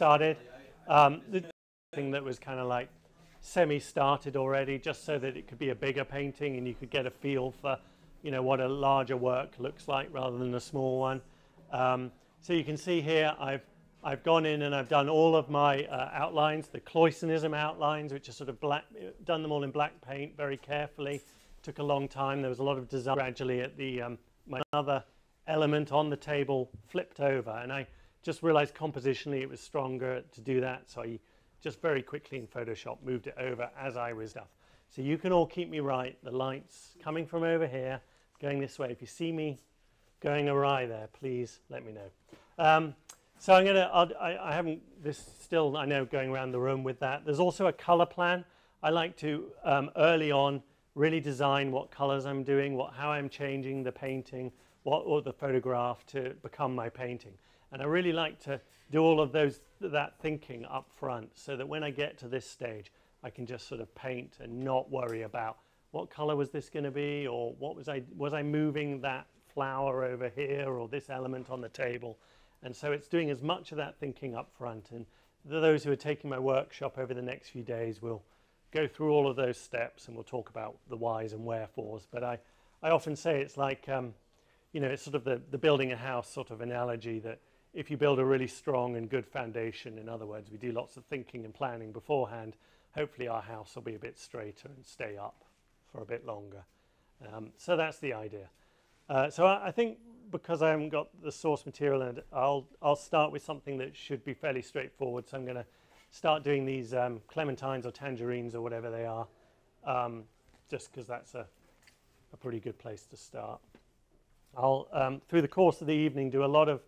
started. Um, the thing that was kind of like semi-started already, just so that it could be a bigger painting and you could get a feel for, you know, what a larger work looks like rather than a small one. Um, so you can see here, I've I've gone in and I've done all of my uh, outlines, the Cloisonnism outlines, which are sort of black, done them all in black paint very carefully. Took a long time. There was a lot of design. Gradually, at the um, my other element on the table flipped over, and I just realized compositionally it was stronger to do that. So I just very quickly in Photoshop moved it over as I was stuff. So you can all keep me right. The light's coming from over here, going this way. If you see me going awry there, please let me know. Um, so I'm gonna, I, I haven't, this still, I know, going around the room with that. There's also a color plan. I like to, um, early on, really design what colors I'm doing, what, how I'm changing the painting, what, or the photograph to become my painting. And I really like to do all of those that thinking up front so that when I get to this stage, I can just sort of paint and not worry about what color was this going to be or what was I was I moving that flower over here or this element on the table. And so it's doing as much of that thinking up front. And those who are taking my workshop over the next few days will go through all of those steps and we'll talk about the whys and wherefores. But I, I often say it's like, um, you know, it's sort of the, the building a house sort of analogy that if you build a really strong and good foundation, in other words, we do lots of thinking and planning beforehand, hopefully our house will be a bit straighter and stay up for a bit longer. Um, so that's the idea. Uh, so I, I, think because I haven't got the source material, and I'll, I'll start with something that should be fairly straightforward. So I'm going to start doing these um, clementines or tangerines or whatever they are, um, just because that's a, a pretty good place to start. I'll, um, through the course of the evening, do a lot of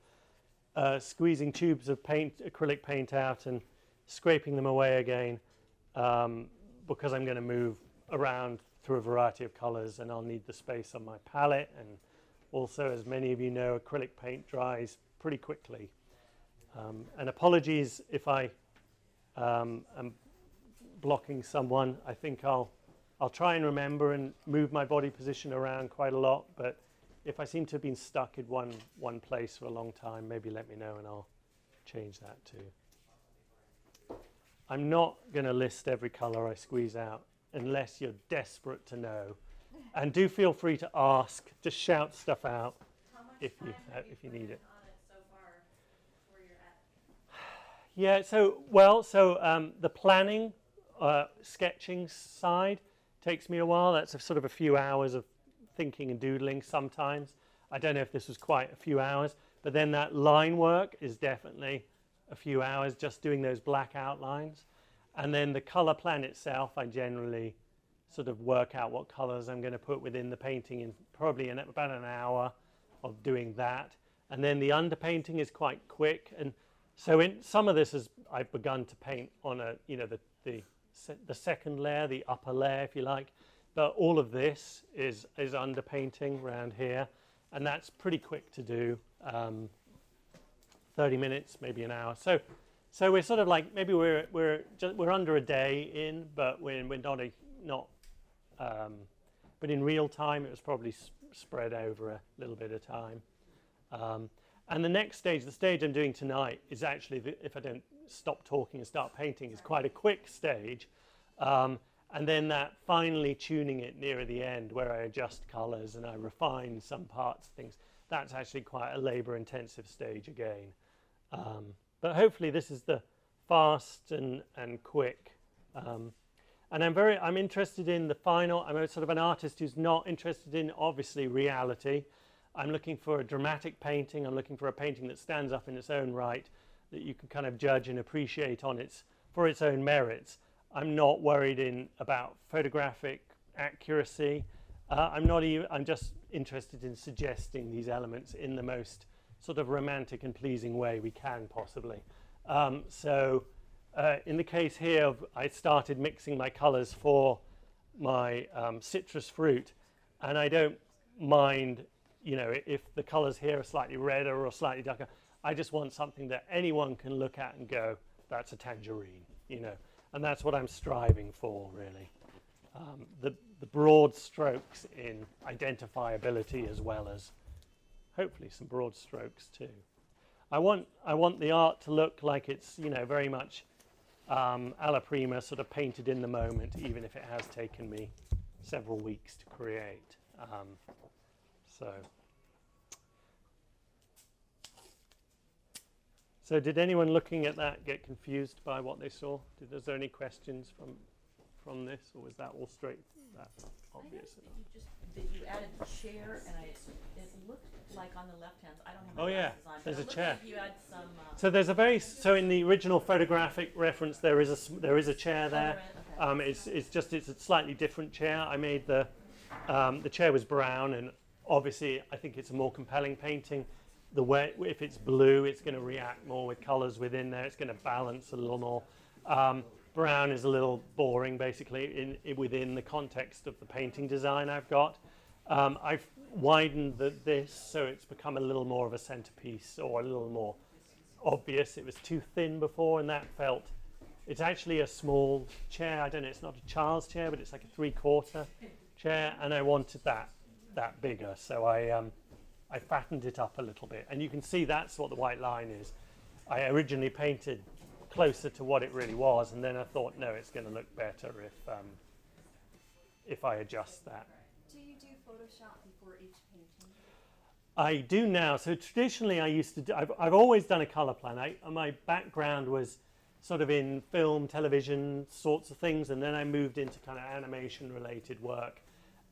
uh, squeezing tubes of paint, acrylic paint out and scraping them away again um, because I'm going to move around through a variety of colors and I'll need the space on my palette. And also as many of you know acrylic paint dries pretty quickly. Um, and apologies if I um, am blocking someone. I think I'll I'll try and remember and move my body position around quite a lot but if I seem to have been stuck in one, one place for a long time, maybe let me know and I'll change that too. I'm not going to list every color I squeeze out unless you're desperate to know. And do feel free to ask, just shout stuff out if you, uh, if you need it. Yeah, so, well, so um, the planning, uh, sketching side takes me a while. That's a, sort of a few hours of thinking and doodling sometimes. I don't know if this was quite a few hours, but then that line work is definitely a few hours just doing those black outlines. And then the color plan itself, I generally sort of work out what colors I'm going to put within the painting in probably in about an hour of doing that. And then the underpainting is quite quick. And so in some of this is I've begun to paint on a, you know, the, the, the second layer, the upper layer, if you like. But all of this is, is underpainting around here, and that's pretty quick to do. Um, 30 minutes, maybe an hour. So, so we're sort of like maybe we're we're just, we're under a day in, but we're we're not a, not. Um, but in real time, it was probably spread over a little bit of time. Um, and the next stage, the stage I'm doing tonight, is actually if I don't stop talking and start painting, is quite a quick stage. Um, and then that finally tuning it nearer the end where I adjust colors and I refine some parts, of things, that's actually quite a labor intensive stage again. Um, but hopefully this is the fast and, and quick. Um, and I'm very, I'm interested in the final, I'm sort of an artist who's not interested in obviously reality. I'm looking for a dramatic painting. I'm looking for a painting that stands up in its own right, that you can kind of judge and appreciate on its, for its own merits. I'm not worried in about photographic accuracy. Uh, I'm not even, I'm just interested in suggesting these elements in the most sort of romantic and pleasing way we can possibly. Um, so uh, in the case here, of, I started mixing my colors for my um, citrus fruit, and I don't mind, you know, if the colors here are slightly redder or slightly darker. I just want something that anyone can look at and go, that's a tangerine, you know and that's what I'm striving for, really. Um, the, the broad strokes in identifiability as well as hopefully some broad strokes too. I want I want the art to look like it's you know very much um, alla prima, sort of painted in the moment, even if it has taken me several weeks to create. Um, so. So did anyone looking at that get confused by what they saw? Did, was there any questions from from this, or was that all straight? That obvious. I you just, that you added chair, and I, it looked like on the left hand, I don't have Oh, yeah, glasses on. there's a chair. like You had some, uh. So there's a very so in the original photographic reference there is a there is a chair there. okay. Um, it's it's just it's a slightly different chair. I made the um, the chair was brown and obviously I think it's a more compelling painting. The way if it's blue, it's going to react more with colours within there. It's going to balance a little more. Um, brown is a little boring, basically, in, in within the context of the painting design I've got. Um, I've widened the, this so it's become a little more of a centerpiece or a little more obvious. It was too thin before, and that felt. It's actually a small chair. I don't know. It's not a child's chair, but it's like a three-quarter chair, and I wanted that that bigger. So I um, I fattened it up a little bit, and you can see that's what the white line is. I originally painted closer to what it really was, and then I thought, no, it's going to look better if um, if I adjust that. Do you do Photoshop before each painting? I do now. So traditionally, I used to. Do, I've I've always done a color plan. I, my background was sort of in film, television sorts of things, and then I moved into kind of animation-related work.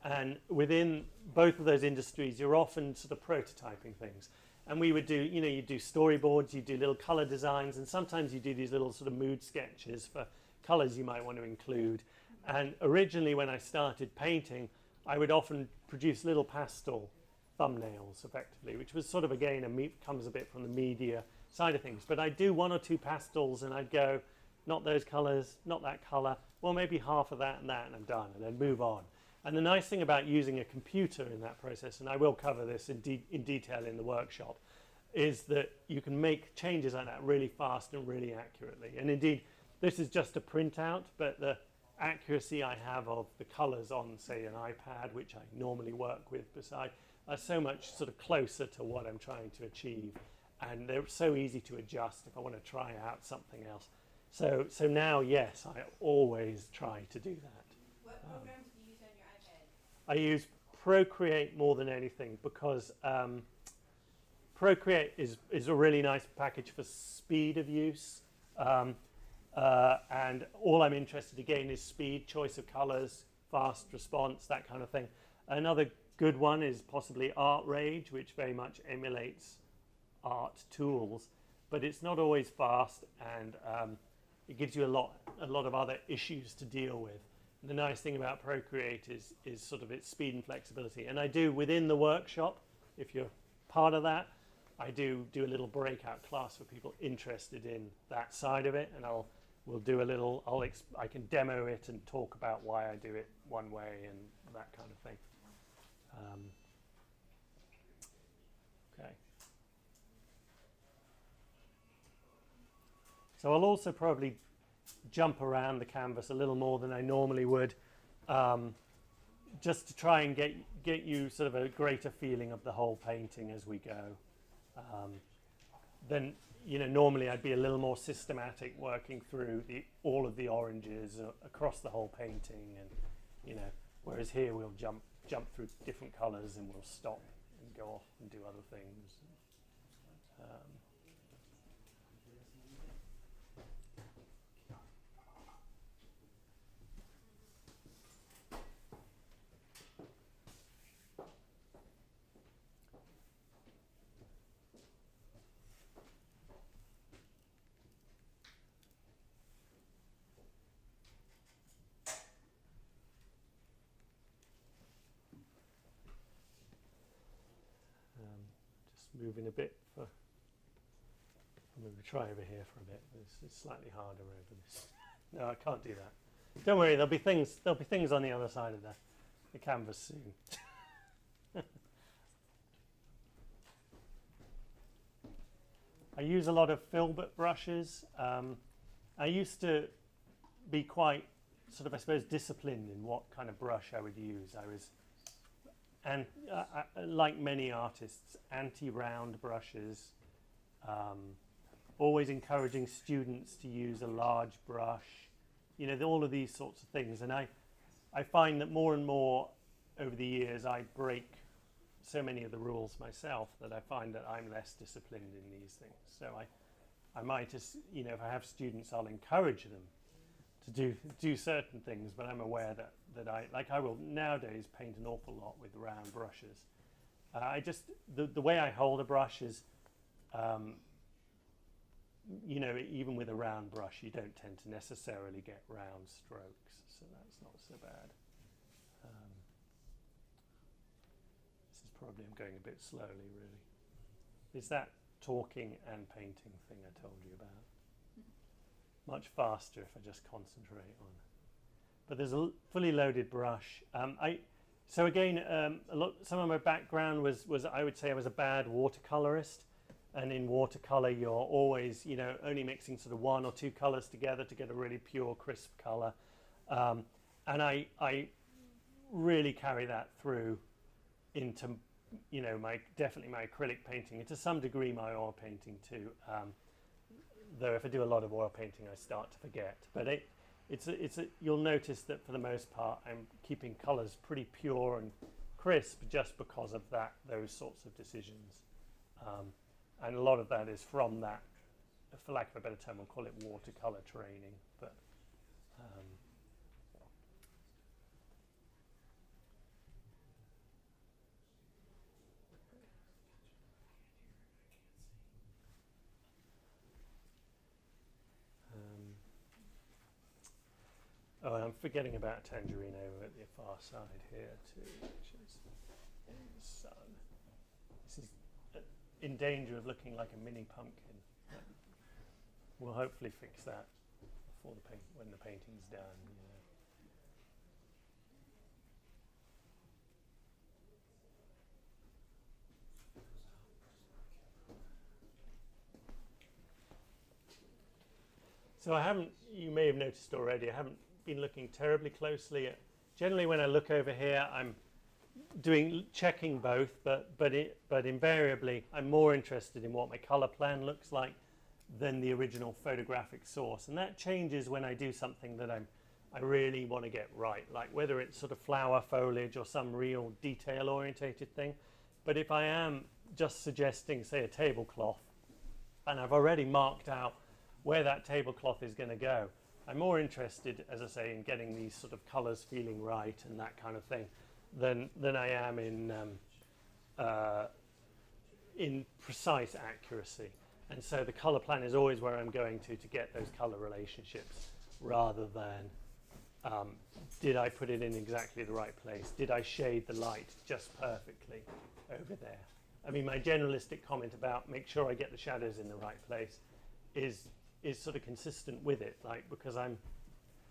And within both of those industries, you're often sort of prototyping things. And we would do, you know, you do storyboards, you do little color designs, and sometimes you do these little sort of mood sketches for colors you might want to include. And originally, when I started painting, I would often produce little pastel thumbnails, effectively, which was sort of again a me- comes a bit from the media side of things. But I'd do one or two pastels, and I'd go, not those colors, not that color. Well, maybe half of that and that, and I'm done, and then move on. And the nice thing about using a computer in that process, and I will cover this in, de- in detail in the workshop, is that you can make changes like that really fast and really accurately. And indeed, this is just a printout, but the accuracy I have of the colors on, say, an iPad, which I normally work with beside, are so much sort of closer to what I'm trying to achieve. And they're so easy to adjust if I want to try out something else. So, so now, yes, I always try to do that. Um, What Um, programs do you use on your iPad? I use Procreate more than anything because um, Procreate is, is a really nice package for speed of use. Um, uh, and all I'm interested again is speed, choice of colors, fast response, that kind of thing. Another good one is possibly ArtRage, which very much emulates art tools, but it's not always fast and um, it gives you a lot, a lot of other issues to deal with. The nice thing about Procreate is, is sort of its speed and flexibility. And I do within the workshop, if you're part of that, I do do a little breakout class for people interested in that side of it, and I'll we'll do a little. I'll I can demo it and talk about why I do it one way and that kind of thing. Um, okay. So I'll also probably jump around the canvas a little more than I normally would, um, just to try and get get you sort of a greater feeling of the whole painting as we go. Um, then you know normally I'd be a little more systematic working through the all of the oranges across the whole painting, and you know whereas here we'll jump jump through different colours and we'll stop and go off and do other things. Um, Um, just moving a bit for. I'm going to try over here for a bit. It's, slightly harder over this. no, I can't do that. Don't worry. There'll be things. There'll be things on the other side of the, the canvas soon. I use a lot of filbert brushes. Um, I used to be quite sort of, I suppose, disciplined in what kind of brush I would use. I was and uh, uh, like many artists, anti-round brushes Um, always encouraging students to use a large brush. You know, all of these sorts of things. And I, I find that more and more over the years I break so many of the rules myself that I find that I'm less disciplined in these things. So I, I might, as, you know, if I have students, I'll encourage them to do do certain things, but I'm aware that that I like I will nowadays paint an awful lot with round brushes. Uh, I just the the way I hold a brush is, um, you know, even with a round brush, you don't tend to necessarily get round strokes, so that's not so bad. Um, this is probably I'm going a bit slowly, really. Is that talking and painting thing I told you about? Much faster if I just concentrate on. But there's a fully loaded brush. Um, I, so again, um, a lot, some of my background was, was I would say I was a bad watercolorist. And in watercolor, you're always, you know, only mixing sort of one or two colors together to get a really pure, crisp color. Um, and I, I really carry that through into, you know, my definitely my acrylic painting, and to some degree my oil painting too. Um, though if I do a lot of oil painting, I start to forget. But it, it's a, it's a, you'll notice that for the most part, I'm keeping colours pretty pure and crisp just because of that those sorts of decisions. Um, and a lot of that is from that, for lack of a better term, we'll call it watercolour training. But oh, I'm forgetting about Tangerine over at the far side here too, which is in the sun. This is uh, in danger of looking like a mini pumpkin. We'll hopefully fix that before the paint when the painting's done. You know. So I haven't, you may have noticed already, I haven't been looking terribly closely at, generally when I look over here, I'm doing, checking both, but, but, it, but invariably I'm more interested in what my color plan looks like than the original photographic source. And that changes when I do something that I'm, I really want to get right, like whether it's sort of flower foliage or some real detail orientated thing. But if I am just suggesting, say, a tablecloth, and I've already marked out where that tablecloth is going to go. I'm more interested, as I say, in getting these sort of colours feeling right and that kind of thing than, than I am in, um, uh, in precise accuracy. And so the colour plan is always where I'm going to to get those colour relationships rather than um, did I put it in exactly the right place? Did I shade the light just perfectly over there? I mean, my generalistic comment about make sure I get the shadows in the right place is is sort of consistent with it, like because I'm,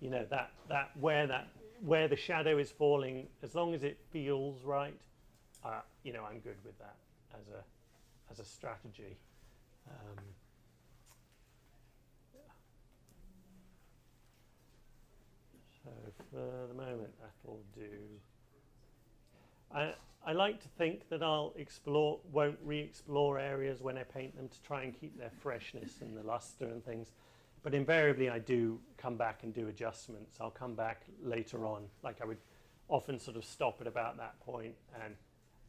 you know, that that where that where the shadow is falling, as long as it feels right, uh, you know, I'm good with that as a as a strategy. Um, So for the moment, that'll do. I, I like to think that I'll explore, won't re-explore areas when I paint them to try and keep their freshness and the luster and things. But invariably, I do come back and do adjustments. I'll come back later on, like I would often sort of stop at about that point, and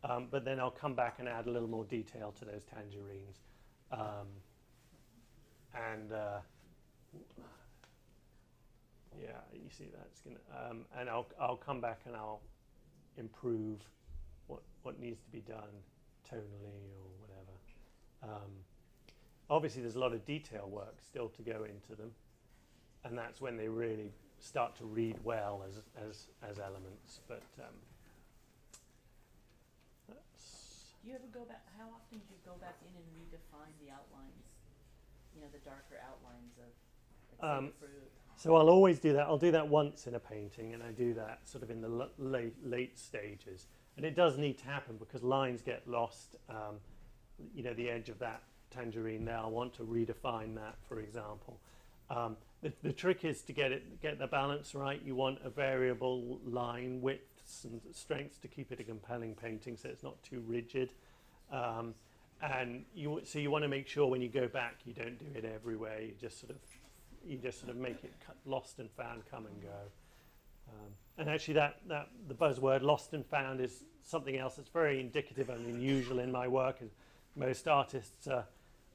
um, but then I'll come back and add a little more detail to those tangerines. Um, and uh, yeah, you see that's gonna, um, and I'll I'll come back and I'll improve what needs to be done tonally or whatever. Um, obviously, there's a lot of detail work still to go into them, and that's when they really start to read well as as as elements. But um, Do you ever go back, how often do you go back in and redefine the outlines? You know, the darker outlines of, Um. So I'll always do that. I'll do that once in a painting, and I do that sort of in the l- late late stages. And it does need to happen because lines get lost. Um, you know, the edge of that tangerine there. I want to redefine that, for example. Um, the, the trick is to get it get the balance right. You want a variable line widths and strengths to keep it a compelling painting, so it's not too rigid. Um, and you so you want to make sure when you go back you don't do it everywhere. You just sort of you just sort of make it lost and found, come and go. Um, and actually, that, that the buzzword "lost and found" is something else that's very indicative and unusual in my work. Most artists are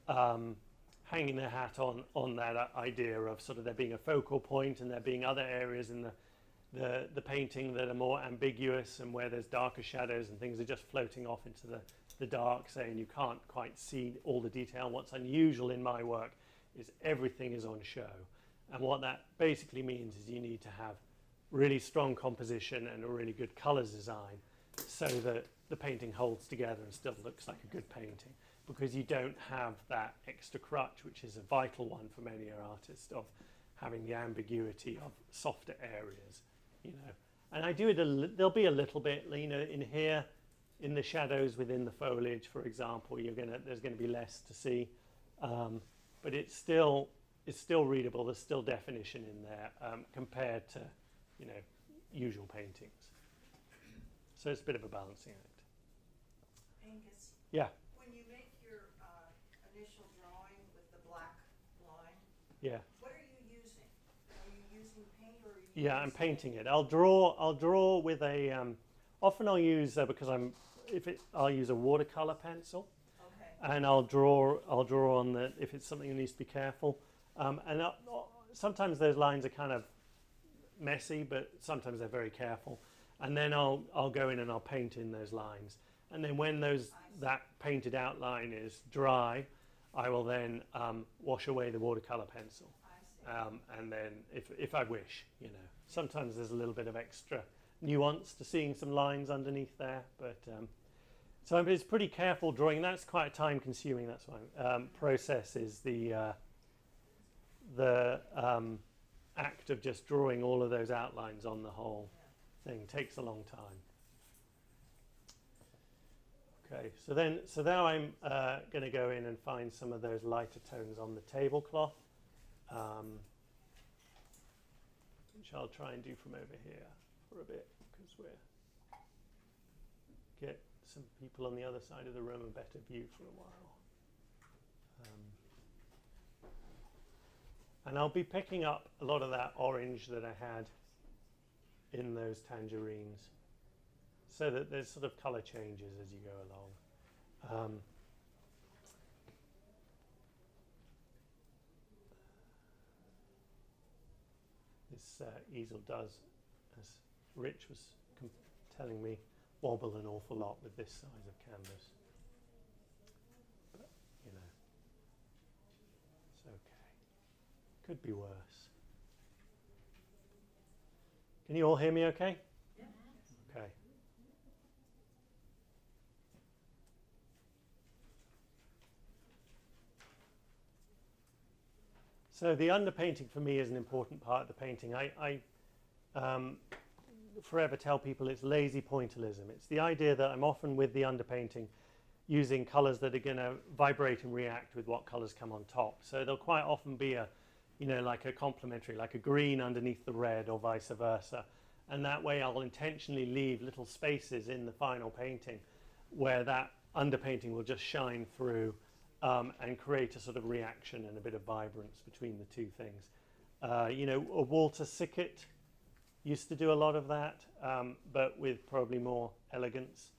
um, hanging their hat on on that idea of sort of there being a focal point and there being other areas in the the, the painting that are more ambiguous and where there's darker shadows and things are just floating off into the, the dark, saying you can't quite see all the detail. What's unusual in my work is everything is on show. And what that basically means is you need to have really strong composition and a really good colors design so that the painting holds together and still looks like a good painting because you don't have that extra crutch, which is a vital one for many artists, of having the ambiguity of softer areas you know. And I do it, a there'll be a little bit, know, in here, in the shadows within the foliage, for example, you're gonna, there's gonna be less to see. Um, but it's still, it's still readable, there's still definition in there um, compared to, you know, usual paintings. So it's a bit of a balancing act. Angus, Yeah, when you make your uh, initial drawing with the black line, yeah. what are you using? Are you using paint or are you? Yeah, I'm painting it. I'll draw. I'll draw with a. Um, often I'll use uh, because I'm. If it, I'll use a watercolor pencil, Okay, and I'll draw. I'll draw on the. If it's something that needs to be careful, um, and i sometimes those lines are kind of messy, but sometimes they're very careful. And then I'll I'll go in and I'll paint in those lines. And then when those that painted outline is dry, I will then um, wash away the watercolor pencil um, and then if, if I wish, you know, sometimes there's a little bit of extra nuance to seeing some lines underneath there, but um, so it's pretty careful drawing. That's quite time consuming. That's why um, process is the uh, the um, act of just drawing all of those outlines on the whole thing takes a long time. Okay, so then so now I'm uh, going to go in and find some of those lighter tones on the tablecloth um, which I'll try and do from over here for a bit because we're get some people on the other side of the room a better view for a while. Um, and I'll be picking up a lot of that orange that I had in those tangerines so that there's sort of color changes as you go along. Um, this uh, easel does, as Rich was telling me, wobble an awful lot with this size of canvas. But, you know, it's okay. Could be worse. Can you all hear me okay? Okay. So the underpainting for me is an important part of the painting. I, I um, forever tell people it's lazy pointillism. It's the idea that I'm often with the underpainting using colours that are going to vibrate and react with what colours come on top. So there'll quite often be a, you know, like a complementary, like a green underneath the red or vice versa. And that way I'll intentionally leave little spaces in the final painting where that underpainting will just shine through um, and create a sort of reaction and a bit of vibrance between the two things. Uh, you know, Walter Sickert used to do a lot of that, um, but with probably more elegance.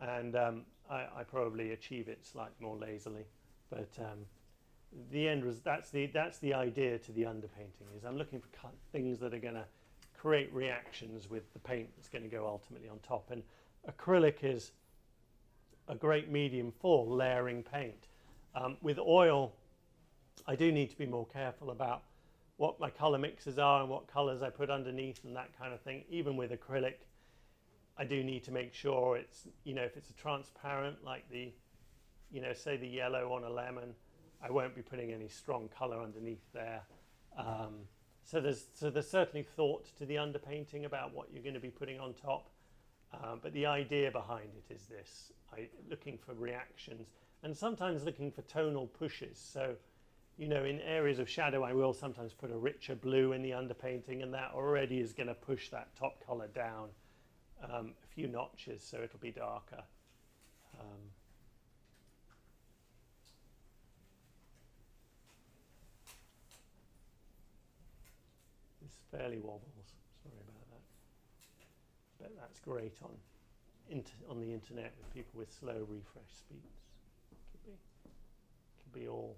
And um, I, I probably achieve it slightly more lazily. But um, the end was that's the that's the idea to the underpainting is I'm looking for things that are going to create reactions with the paint that's going to go ultimately on top. And acrylic is a great medium for layering paint. Um, with oil, I do need to be more careful about what my color mixes are and what colors I put underneath and that kind of thing. Even with acrylic, I do need to make sure it's, you know, if it's a transparent, like the, you know, say the yellow on a lemon, I won't be putting any strong color underneath there. Um, so there's so there's certainly thought to the underpainting about what you're going to be putting on top, um, but the idea behind it is this: I, looking for reactions and sometimes looking for tonal pushes. So, you know, in areas of shadow, I will sometimes put a richer blue in the underpainting, and that already is going to push that top color down um, a few notches, so it'll be darker. Fairly wobbles. Sorry about that. But that's great on on the internet with people with slow refresh speeds. Could be. Could be all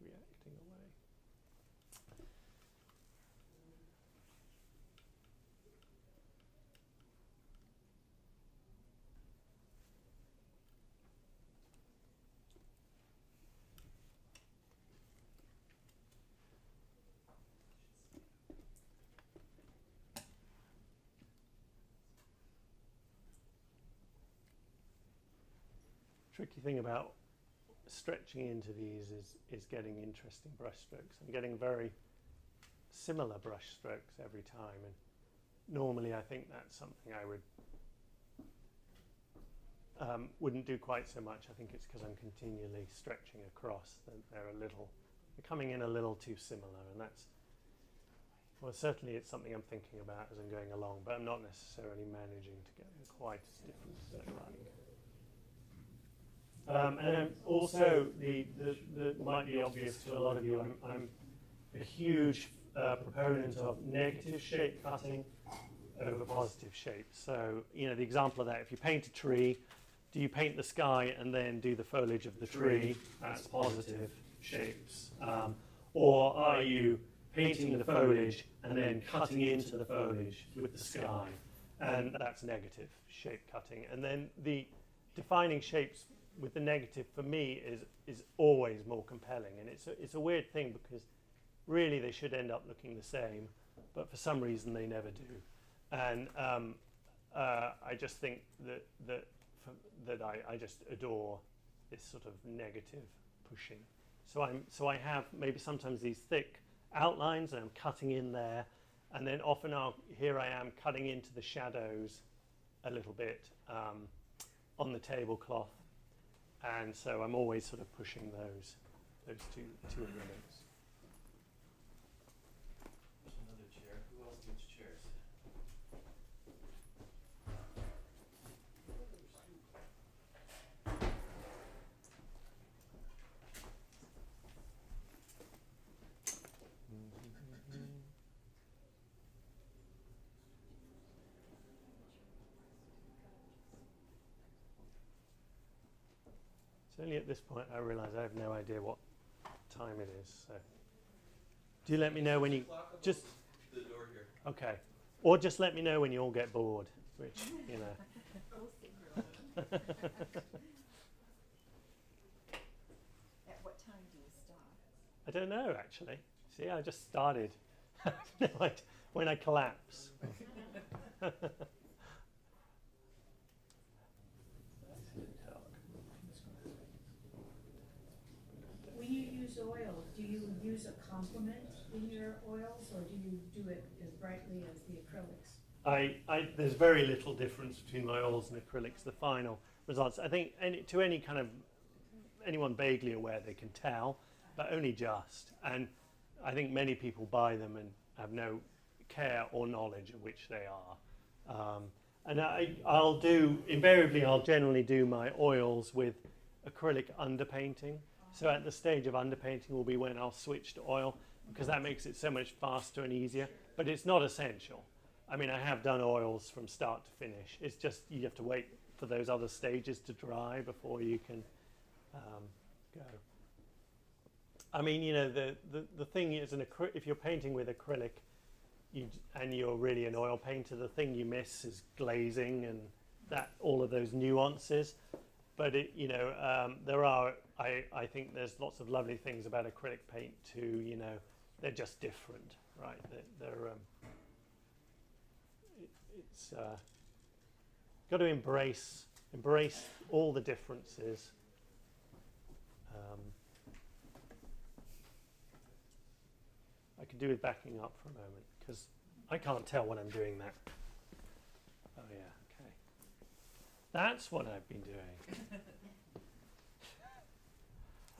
reacting away. tricky thing about stretching into these is, is getting interesting brush strokes. I'm getting very similar brush strokes every time, and normally I think that's something I would um, wouldn't do quite so much. I think it's because I'm continually stretching across that they're a little they're coming in a little too similar, and that's well certainly it's something I'm thinking about as I'm going along, but I'm not necessarily managing to get them quite as different as I'd like. Um, and then also, the, the, the might be obvious to a lot of you, I'm, I'm a huge uh, proponent of negative shape cutting over positive shapes. So, you know, the example of that, if you paint a tree, do you paint the sky and then do the foliage of the tree? That's positive shapes. Um, or are you painting the foliage and then cutting into the foliage with the sky? And that's negative shape cutting. And then the defining shapes with the negative for me is is always more compelling, and it's a, it's a weird thing because really they should end up looking the same, but for some reason they never do, and um, uh, I just think that that that I, I just adore this sort of negative pushing. So I'm so I have maybe sometimes these thick outlines, and I'm cutting in there, and then often I'll here I am cutting into the shadows a little bit um, on the tablecloth and so I'm always sort of pushing those those two two elements. There's another chair. Who else needs chairs? It's only at this point I realise I have no idea what time it is. So, do you let me know when you Clock just The door here. okay, or just let me know when you all get bored, which you know. At what time do you stop? I don't know actually. See, I just started. no idea when I collapse. When you use oil, do you use a complement in your oils, or do you do it as brightly as the acrylics? I, I, there's very little difference between my oils and acrylics. The final results, I think, any, to any kind of anyone vaguely aware, they can tell, but only just. And I think many people buy them and have no care or knowledge of which they are. Um, and I, I'll do invariably, I'll generally do my oils with acrylic underpainting. So at the stage of underpainting will be when I'll switch to oil because that makes it so much faster and easier. But it's not essential. I mean, I have done oils from start to finish. It's just you have to wait for those other stages to dry before you can um, go. I mean, you know, the, the, the thing is, an if you're painting with acrylic you, and you're really an oil painter, the thing you miss is glazing and that all of those nuances. But it, you know, um, there are. I, I think there's lots of lovely things about acrylic paint too. You know, they're just different, right? They're, they're um, it, it's uh, got to embrace embrace all the differences. Um, I could do with backing up for a moment because I can't tell when I'm doing that. Oh yeah, okay. That's what I've been doing.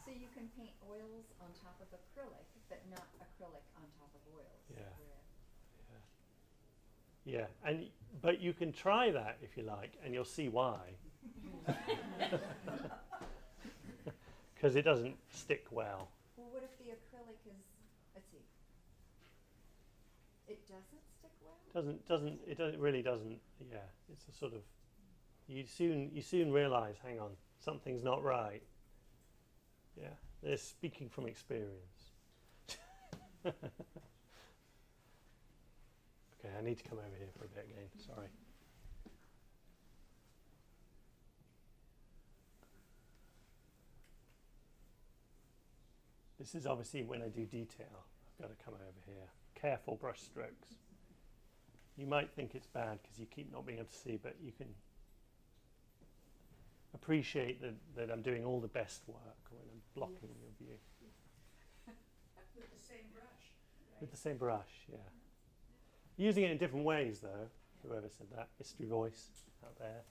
So you can paint oils on top of acrylic, but not acrylic on top of oils. Yeah. Yeah, and but you can try that if you like, and you'll see why. Because it doesn't stick well. Well, what if the acrylic is, let's see, It doesn't stick well? Doesn't doesn't it? Doesn't, really doesn't. Yeah, it's a sort of. You soon you soon realise. Hang on, something's not right. Yeah, they're speaking from experience. Okay, I need to come over here for a bit again. Sorry. This is obviously when I do detail. I've got to come over here. Careful brush strokes. You might think it's bad because you keep not being able to see, but you can appreciate that, that I'm doing all the best work when I'm blocking your view With the same brush, with the same brush. Yeah, using it in different ways though. Whoever said that, mystery voice out there.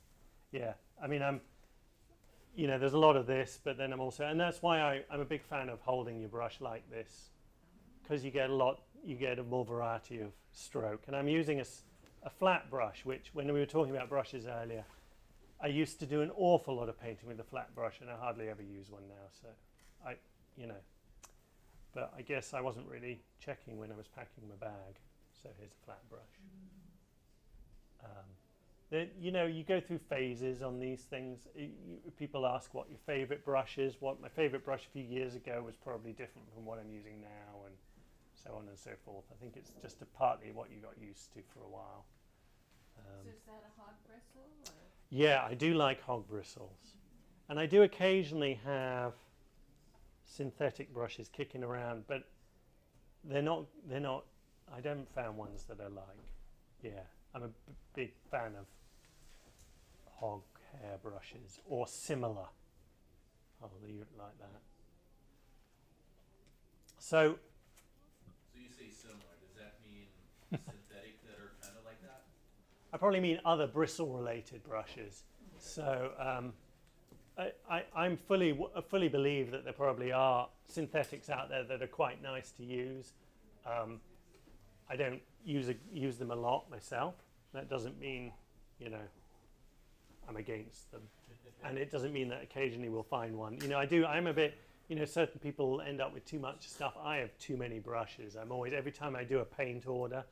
Yeah, I mean I'm. You know, there's a lot of this, but then I'm also, and that's why I, I'm a big fan of holding your brush like this, because you get a lot, you get a more variety of stroke. And I'm using a, a flat brush, which when we were talking about brushes earlier, I used to do an awful lot of painting with a flat brush, and I hardly ever use one now. So, I, you know, but I guess I wasn't really checking when I was packing my bag. So here's a flat brush. Um, then, you know, you go through phases on these things. Y- you- people ask what your favourite brush is. What my favourite brush a few years ago was probably different from what I'm using now, and so on and so forth. I think it's just a partly what you got used to for a while. Um, So is that a hog bristle or? yeah, I do like hog bristles. And I do occasionally have synthetic brushes kicking around, but they're not they're not I haven't found ones that I like. Yeah. I'm a b- big fan of hog hair brushes or similar. I'll leave it like that. So So you say similar, does that mean synthetic that are kind of like that? I probably mean other bristle-related brushes. So um, I, I, I'm fully fully believe that there probably are synthetics out there that are quite nice to use. Um, I don't use a, use them a lot myself. That doesn't mean, you know, I'm against them, and it doesn't mean that occasionally we'll find one. You know, I do. I'm a bit. You know, certain people end up with too much stuff. I have too many brushes. I'm always every time I do a paint order,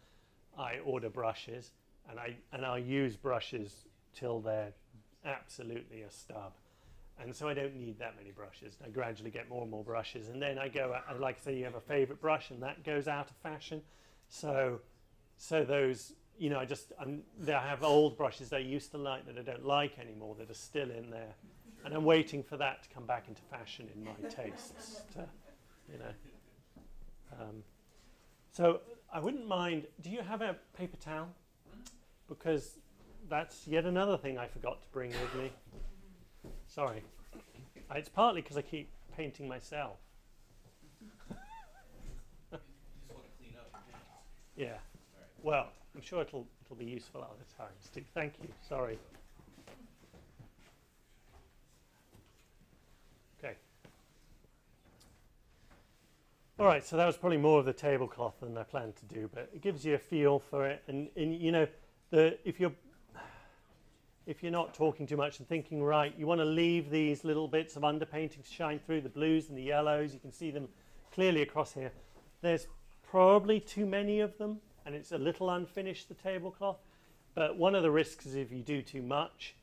I order brushes, and I and I'll use brushes till they're absolutely a stub. And so I don't need that many brushes. I gradually get more and more brushes, and then I go. I like to say you have a favorite brush, and that goes out of fashion. So, so those, you know, I just I'm, I have old brushes that I used to like that I don't like anymore that are still in there, and I'm waiting for that to come back into fashion in my tastes. To, you know. Um, so I wouldn't mind. Do you have a paper towel? Because that's yet another thing I forgot to bring with me. Sorry. It's partly because I keep painting myself. Yeah. Well, I'm sure it'll it'll be useful at other times. Thank you. Sorry. Okay. All right. So that was probably more of the tablecloth than I planned to do, but it gives you a feel for it. And, and you know, the if you're if you're not talking too much and thinking right, you want to leave these little bits of underpainting to shine through the blues and the yellows. You can see them clearly across here. There's probably too many of them, and it's a little unfinished, the tablecloth. But one of the risks is if you do too much,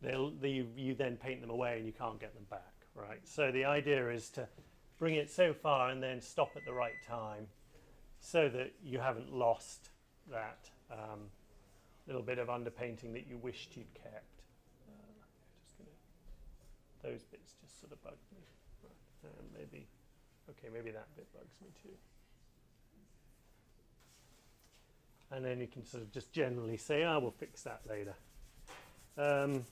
they'll, the, you, you then paint them away and you can't get them back, right? So the idea is to bring it so far and then stop at the right time so that you haven't lost that um, little bit of underpainting that you wished you'd kept. Uh, just gonna, those bits just sort of bugged me. And maybe, okay, maybe that bit bugs me too. And then you can sort of just generally say, ah, we'll fix that later. Um,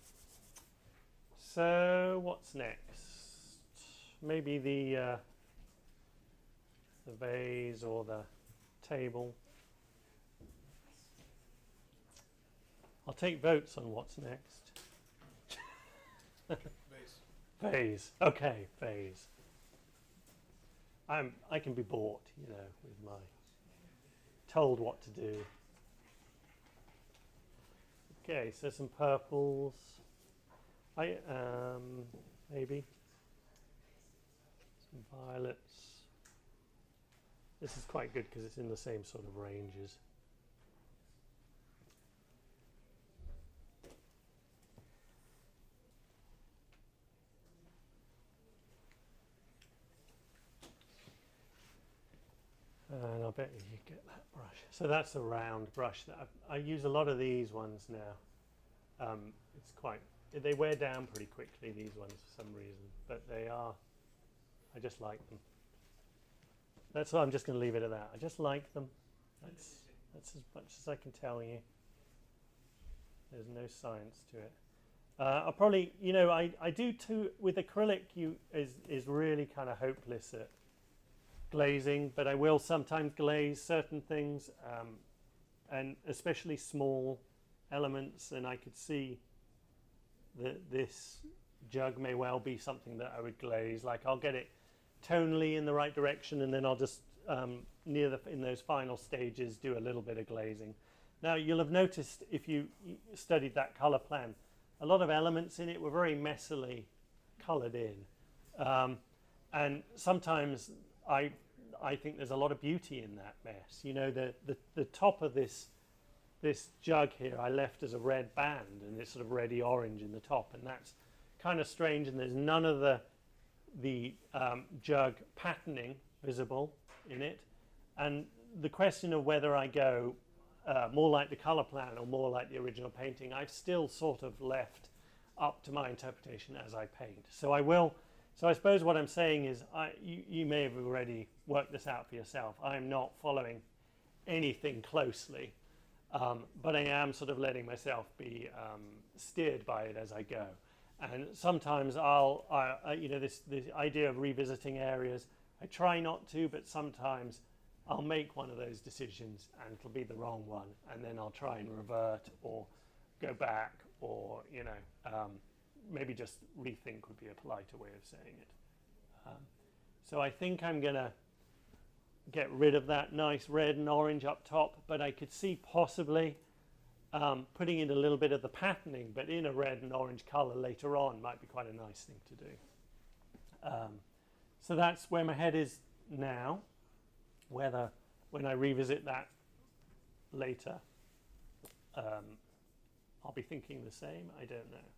so what's next? Maybe the uh, the vase or the table. I'll take votes on what's next. Phase. Okay, phase. I'm I can be bought, you know, with my told what to do. Okay, so some purples. I um maybe some violets. This is quite good because it's in the same sort of ranges. And I bet you get that brush. So that's a round brush. That I, I use a lot of these ones now. Um, it's quite, they wear down pretty quickly, these ones, for some reason. But they are, I just like them. That's why I'm just going to leave it at that. I just like them. That's, that's as much as I can tell you. There's no science to it. Uh, I'll probably, you know, I, I do too, with acrylic, you is, is really kind of hopeless at glazing, but I will sometimes glaze certain things, um, and especially small elements. And I could see that this jug may well be something that I would glaze. Like I'll get it tonally in the right direction, and then I'll just um, near the in those final stages do a little bit of glazing. Now you'll have noticed if you studied that color plan, a lot of elements in it were very messily colored in, um, and sometimes I I think there's a lot of beauty in that mess. You know, the, the, the top of this this jug here I left as a red band and it's sort of reddy orange in the top and that's kind of strange and there's none of the the um, jug patterning visible in it and the question of whether I go uh, more like the color plan or more like the original painting I've still sort of left up to my interpretation as I paint so I will so I suppose what I'm saying is, I, you, you may have already worked this out for yourself. I'm not following anything closely, um, but I am sort of letting myself be um, steered by it as I go. And sometimes I'll, I, I, you know, this, this idea of revisiting areas, I try not to, but sometimes I'll make one of those decisions and it'll be the wrong one, and then I'll try and revert or go back or, you know, um, maybe just rethink would be a politer way of saying it. Um, so I think I'm going to get rid of that nice red and orange up top, but I could see possibly um, putting in a little bit of the patterning, but in a red and orange color later on might be quite a nice thing to do. Um, so that's where my head is now. Whether when I revisit that later, um, I'll be thinking the same, I don't know.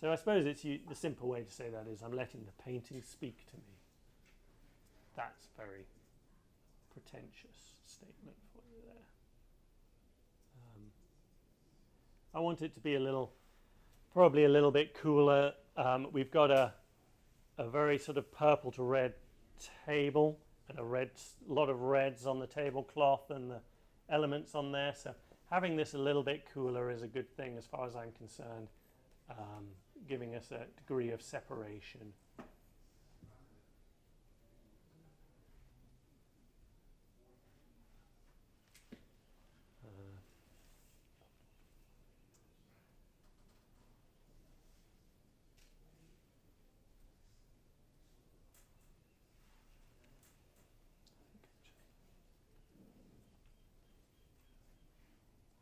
So I suppose it's you, the simple way to say that is I'm letting the painting speak to me. That's very pretentious statement for you there. Um, I want it to be a little, probably a little bit cooler. Um, we've got a, a very sort of purple to red table and a red, lot of reds on the tablecloth and the elements on there. So having this a little bit cooler is a good thing as far as I'm concerned. Um, giving us a degree of separation. Uh,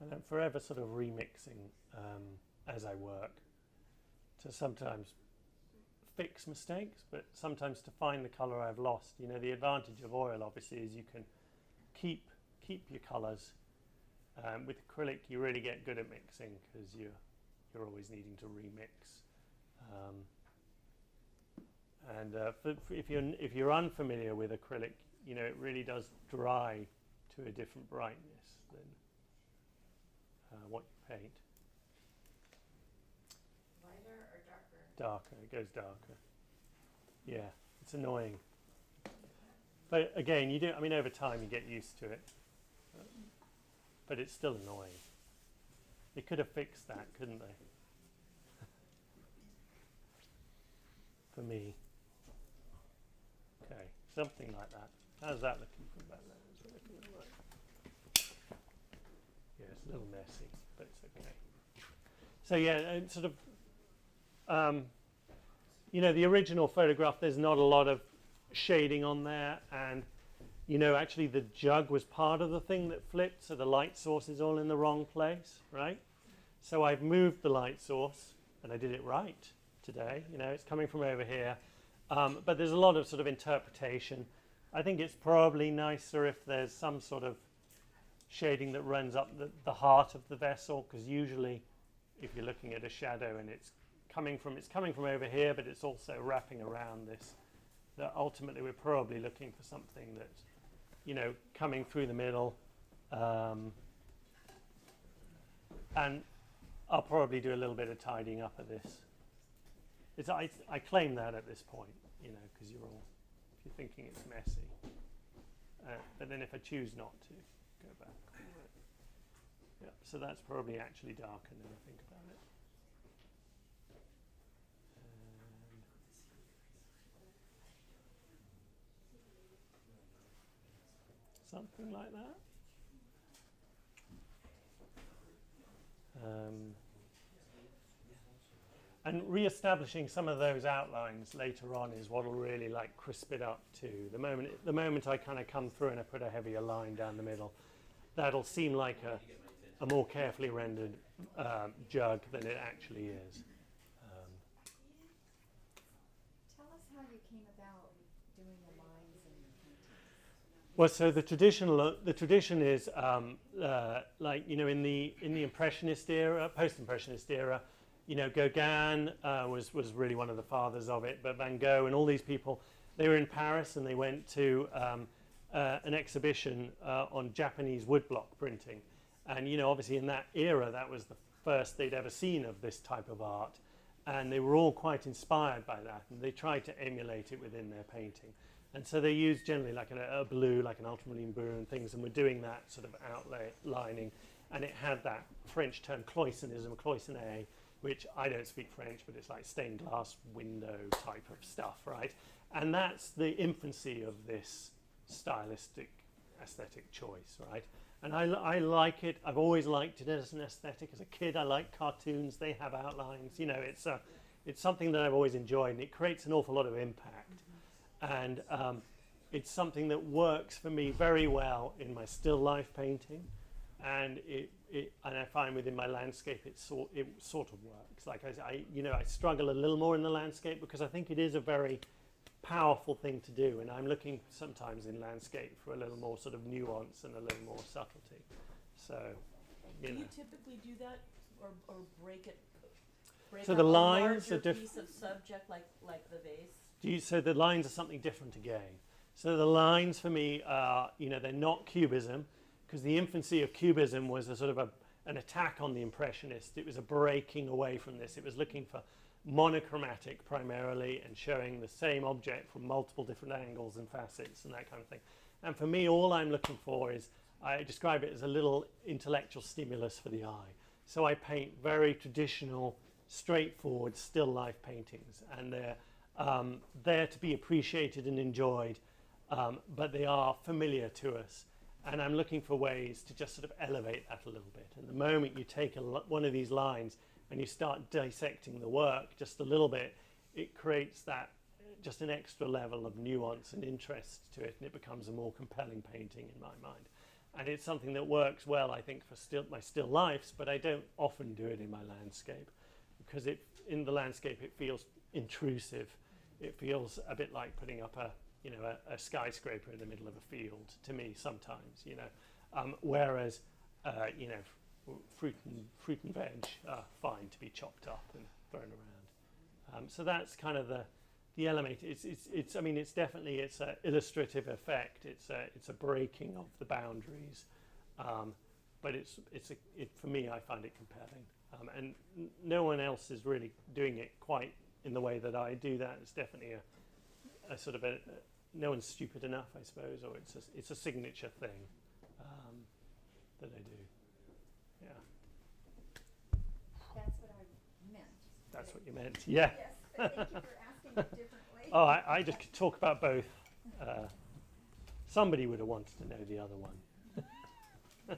and I'm forever sort of remixing um, as I work to sometimes fix mistakes, but sometimes to find the color I've lost. You know, the advantage of oil obviously is you can keep keep your colors. Um, with acrylic, you really get good at mixing because you you're always needing to remix. Um, and uh, for, for if you're if you're unfamiliar with acrylic, you know it really does dry to a different brightness than uh, what you paint. Darker, it goes darker. Yeah, it's annoying. But again, you do, I mean, over time you get used to it. But it's still annoying. They could have fixed that, couldn't they? For me. Okay, something like that. How's that looking from back there? Looking right? Yeah, it's a little messy, but it's okay. So yeah, sort of um, you know, the original photograph, there's not a lot of shading on there. And, you know, actually the jug was part of the thing that flipped. So the light source is all in the wrong place, right? So I've moved the light source and I did it right today. You know, it's coming from over here. Um, but there's a lot of sort of interpretation. I think it's probably nicer if there's some sort of shading that runs up the, the heart of the vessel because usually if you're looking at a shadow and it's coming from, it's coming from over here, but it's also wrapping around this. That ultimately we're probably looking for something that, you know, coming through the middle. Um, and I'll probably do a little bit of tidying up of this. It's, I, I claim that at this point, you know, because you're all, if you're thinking it's messy. Uh, but then if I choose not to, go back. Yeah, so that's probably actually darker than I think about it. Something like that. Um, and re-establishing some of those outlines later on is what will really like crisp it up too. The moment, the moment I kind of come through and I put a heavier line down the middle, that'll seem like a, a more carefully rendered um, jug than it actually is. Um, Tell us how you came about doing the lines and the paintings. Well, so the traditional the tradition is um, uh, like you know in the in the impressionist era, post-impressionist era, you know Gauguin uh, was was really one of the fathers of it, but Van Gogh and all these people, they were in Paris and they went to um, uh, an exhibition uh, on Japanese woodblock printing, and you know obviously in that era that was the first they'd ever seen of this type of art, and they were all quite inspired by that, and they tried to emulate it within their painting. And so they used generally like a, a blue, like an ultramarine blue and things, and we're doing that sort of outlining. And it had that French term cloisonnism, cloisonné, which I don't speak French, but it's like stained glass window type of stuff, right? And that's the infancy of this stylistic aesthetic choice, right? And I, I like it. I've always liked it as an aesthetic. As a kid, I like cartoons. They have outlines. You know, it's a, it's something that I've always enjoyed, and it creates an awful lot of impact and um, it's something that works for me very well in my still life painting and it, it and I find within my landscape it sort it sort of works like I, I you know I struggle a little more in the landscape because I think it is a very powerful thing to do and I'm looking sometimes in landscape for a little more sort of nuance and a little more subtlety so you Do know you typically do that or, or break it? Break So the a lines are different. piece of subject like, like the vase? You, so the lines are something different again. So the lines for me are, you know, they're not cubism because the infancy of cubism was a sort of a, an attack on the impressionist. It was a breaking away from this. It was looking for monochromatic primarily and showing the same object from multiple different angles and facets and that kind of thing. And for me, all I'm looking for is I describe it as a little intellectual stimulus for the eye. So I paint very traditional, straightforward, still life paintings, and they're um, there to be appreciated and enjoyed, um, but they are familiar to us. And I'm looking for ways to just sort of elevate that a little bit. And the moment you take a one of these lines and you start dissecting the work just a little bit, it creates that just an extra level of nuance and interest to it, and it becomes a more compelling painting in my mind. And it's something that works well, I think, for still, my still lifes, but I don't often do it in my landscape because it, in the landscape it feels intrusive. It feels a bit like putting up a, you know, a, a skyscraper in the middle of a field to me sometimes, you know. Um, whereas, uh, you know, fruit and, fruit and veg are fine to be chopped up and thrown around. Um, so that's kind of the, the element. It's, it's, it's, I mean, it's definitely, it's an illustrative effect. It's a, it's a breaking of the boundaries. Um, but it's, it's a, it, for me, I find it compelling. Um, and no one else is really doing it quite in the way that I do that. It's definitely a, a sort of a, a no one's stupid enough, I suppose, or it's a, it's a signature thing um, that I do. Yeah, That's what I meant. that's what you meant. Yeah. Yes, but thank you for asking it differently. Oh, I, I just could talk about both. Uh, somebody would have wanted to know the other one.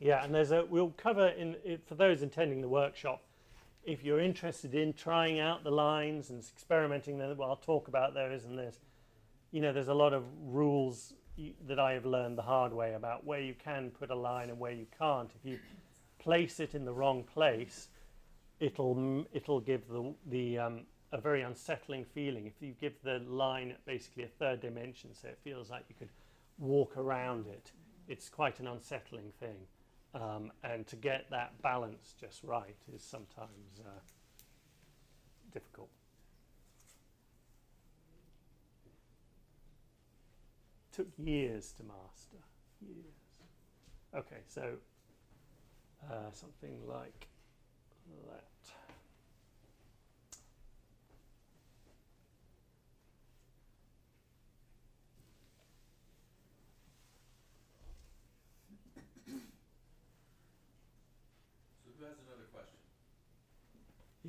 yeah, and there's a we'll cover in for those attending the workshop. If you're interested in trying out the lines and experimenting, then well, I'll talk about those. And there's, you know, there's a lot of rules that I have learned the hard way about where you can put a line and where you can't. If you place it in the wrong place, it'll it'll give the the um, a very unsettling feeling. If you give the line basically a third dimension, so it feels like you could walk around it, it's quite an unsettling thing. Um, and to get that balance just right is sometimes uh, difficult. Took years to master. Years. Okay, so uh, something like that.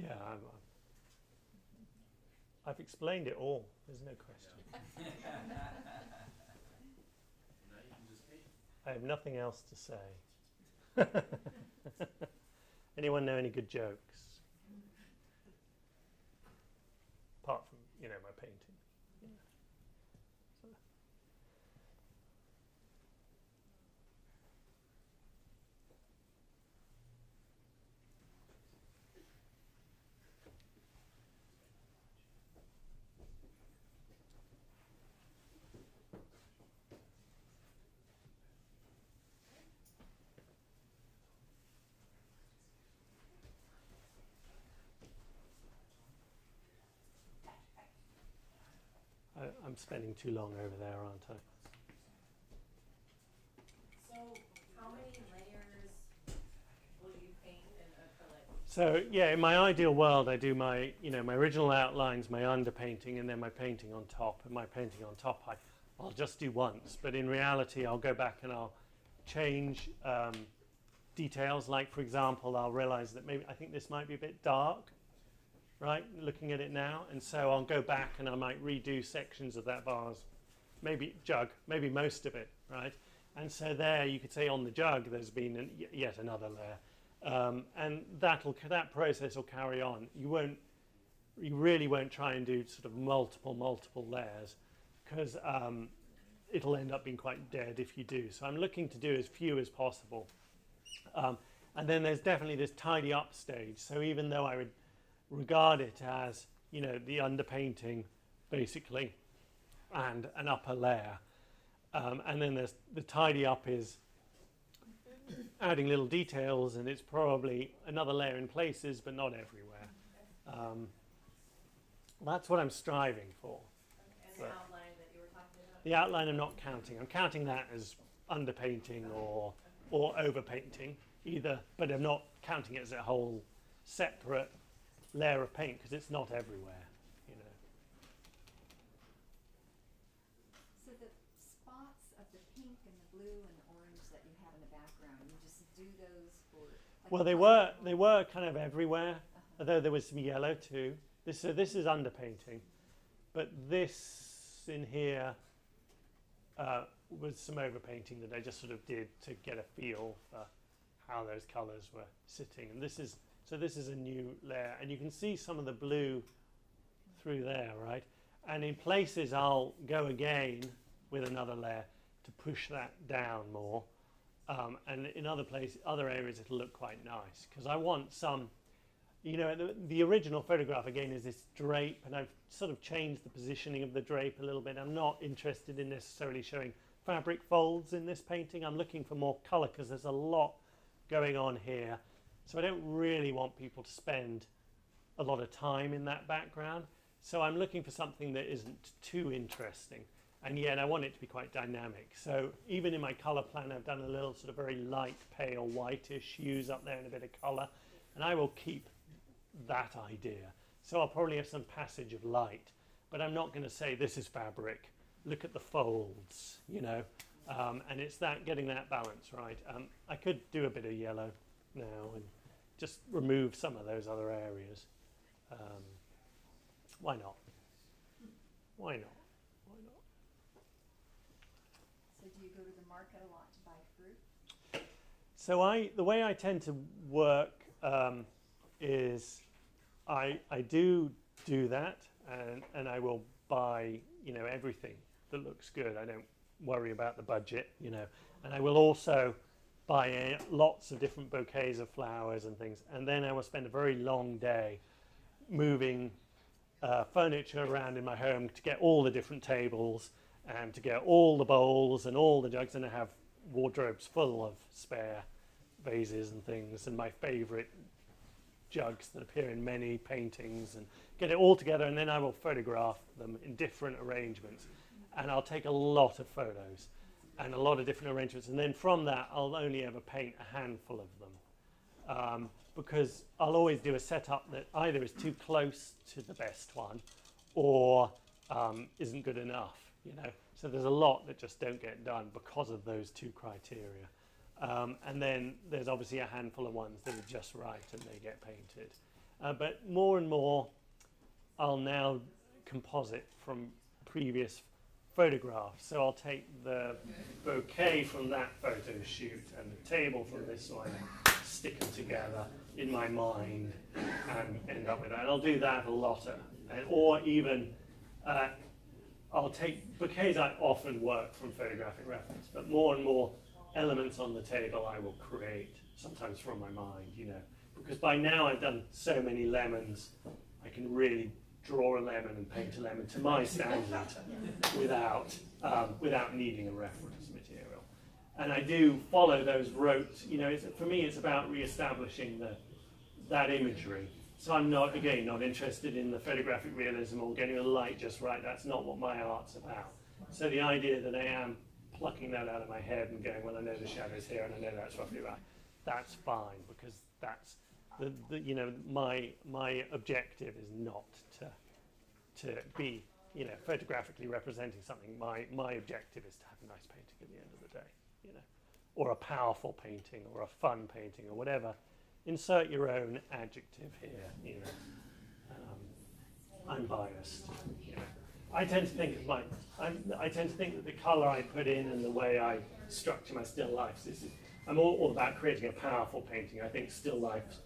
Yeah, I'm, I'm, I've explained it all. There's no question. Now you can just paint. I have nothing else to say. Anyone know any good jokes? Apart from, you know, my painting. So- I, I'm spending too long over there, aren't I? So, how many layers will you paint in acrylic? So yeah, in my ideal world, I do my you know my original outlines, my underpainting, and then my painting on top. And my painting on top, I I'll just do once. But in reality, I'll go back and I'll change um, details. Like for example, I'll realize that maybe I think this might be a bit dark, right? Looking at it now, and so I'll go back and I might redo sections of that vase, maybe jug, maybe most of it, right? And so there, you could say on the jug, there's been an, yet another layer um, and that'll that process will carry on. You won't, you really won't try and do sort of multiple multiple layers because um, it'll end up being quite dead if you do. So I'm looking to do as few as possible. Um, and then there's definitely this tidy up stage. So even though I would regard it as you know the underpainting, basically, and an upper layer, um, and then there's the tidy up is adding little details, and it's probably another layer in places, but not everywhere. Um, that's what I'm striving for. And the outline that you were talking about? The outline I'm not counting. I'm counting that as underpainting or or overpainting, either, but I'm not counting it as a whole separate layer of paint because it's not everywhere. You know. So the spots of the pink and the blue and the orange that you have in the background, you just do those for? like Well, they were they were kind of everywhere, Uh-huh. although there was some yellow too. This so this is underpainting, but this in here uh, was some overpainting that I just sort of did to get a feel for how those colours were sitting. And this is so this is a new layer, and you can see some of the blue through there, right? And in places, I'll go again with another layer to push that down more. Um, and in other places, other areas, it'll look quite nice because I want some. You know, the, the original photograph again is this drape, and I've sort of changed the positioning of the drape a little bit. I'm not interested in necessarily showing fabric folds in this painting. I'm looking for more colour because there's a lot going on here. So I don't really want people to spend a lot of time in that background. So I'm looking for something that isn't too interesting. And yet I want it to be quite dynamic. So even in my colour plan, I've done a little sort of very light, pale, whitish hues up there and a bit of colour. And I will keep that idea. So I'll probably have some passage of light. But I'm not going to say this is fabric. Look at the folds, you know. Um, and it's that getting that balance right. Um, I could do a bit of yellow now and just remove some of those other areas. Um, why not? Why not? Why not? So do you go to the market a lot to buy fruit? So I, the way I tend to work um, is, I I do do that, and and I will buy you know everything that looks good. I don't worry about the budget, you know, and I will also buy lots of different bouquets of flowers and things, and then I will spend a very long day moving uh, furniture around in my home to get all the different tables and to get all the bowls and all the jugs, and I have wardrobes full of spare vases and things, and my favourite jugs that appear in many paintings, and get it all together, and then I will photograph them in different arrangements. and I'll take a lot of photos and a lot of different arrangements, and then from that, I'll only ever paint a handful of them. Um, because I'll always do a setup that either is too close to the best one or um, isn't good enough, you know. So there's a lot that just don't get done because of those two criteria. Um, and then there's obviously a handful of ones that are just right and they get painted. Uh, but more and more, I'll now composite from previous photographs. So I'll take the bouquet from that photo shoot and the table from this one, stick them together in my mind and end up with that. And I'll do that a lot. And, or even, uh, I'll take bouquets I often work from photographic reference, but more and more elements on the table I will create, sometimes from my mind, you know. Because by now I've done so many lemons, I can really draw a lemon and paint a lemon to my standard without, um, without needing a reference material. And I do follow those rote, you know, it's, for me it's about re-establishing the, that imagery. So I'm not, again, not interested in the photographic realism or getting the light just right. That's not what my art's about. So the idea that I am plucking that out of my head and going, well, I know the shadow's here and I know that's roughly right, that's fine because that's, the, the, you know, my, my objective is not to, to be, you know, photographically representing something. My, my objective is to have a nice painting at the end of the day, you know, or a powerful painting or a fun painting or whatever. Insert your own adjective here, you know. Um, I'm biased, you know. I tend to think of my, I'm, I tend to think that the colour I put in and the way I structure my still lifes is, I'm all, all about creating a powerful painting. I think still lifes,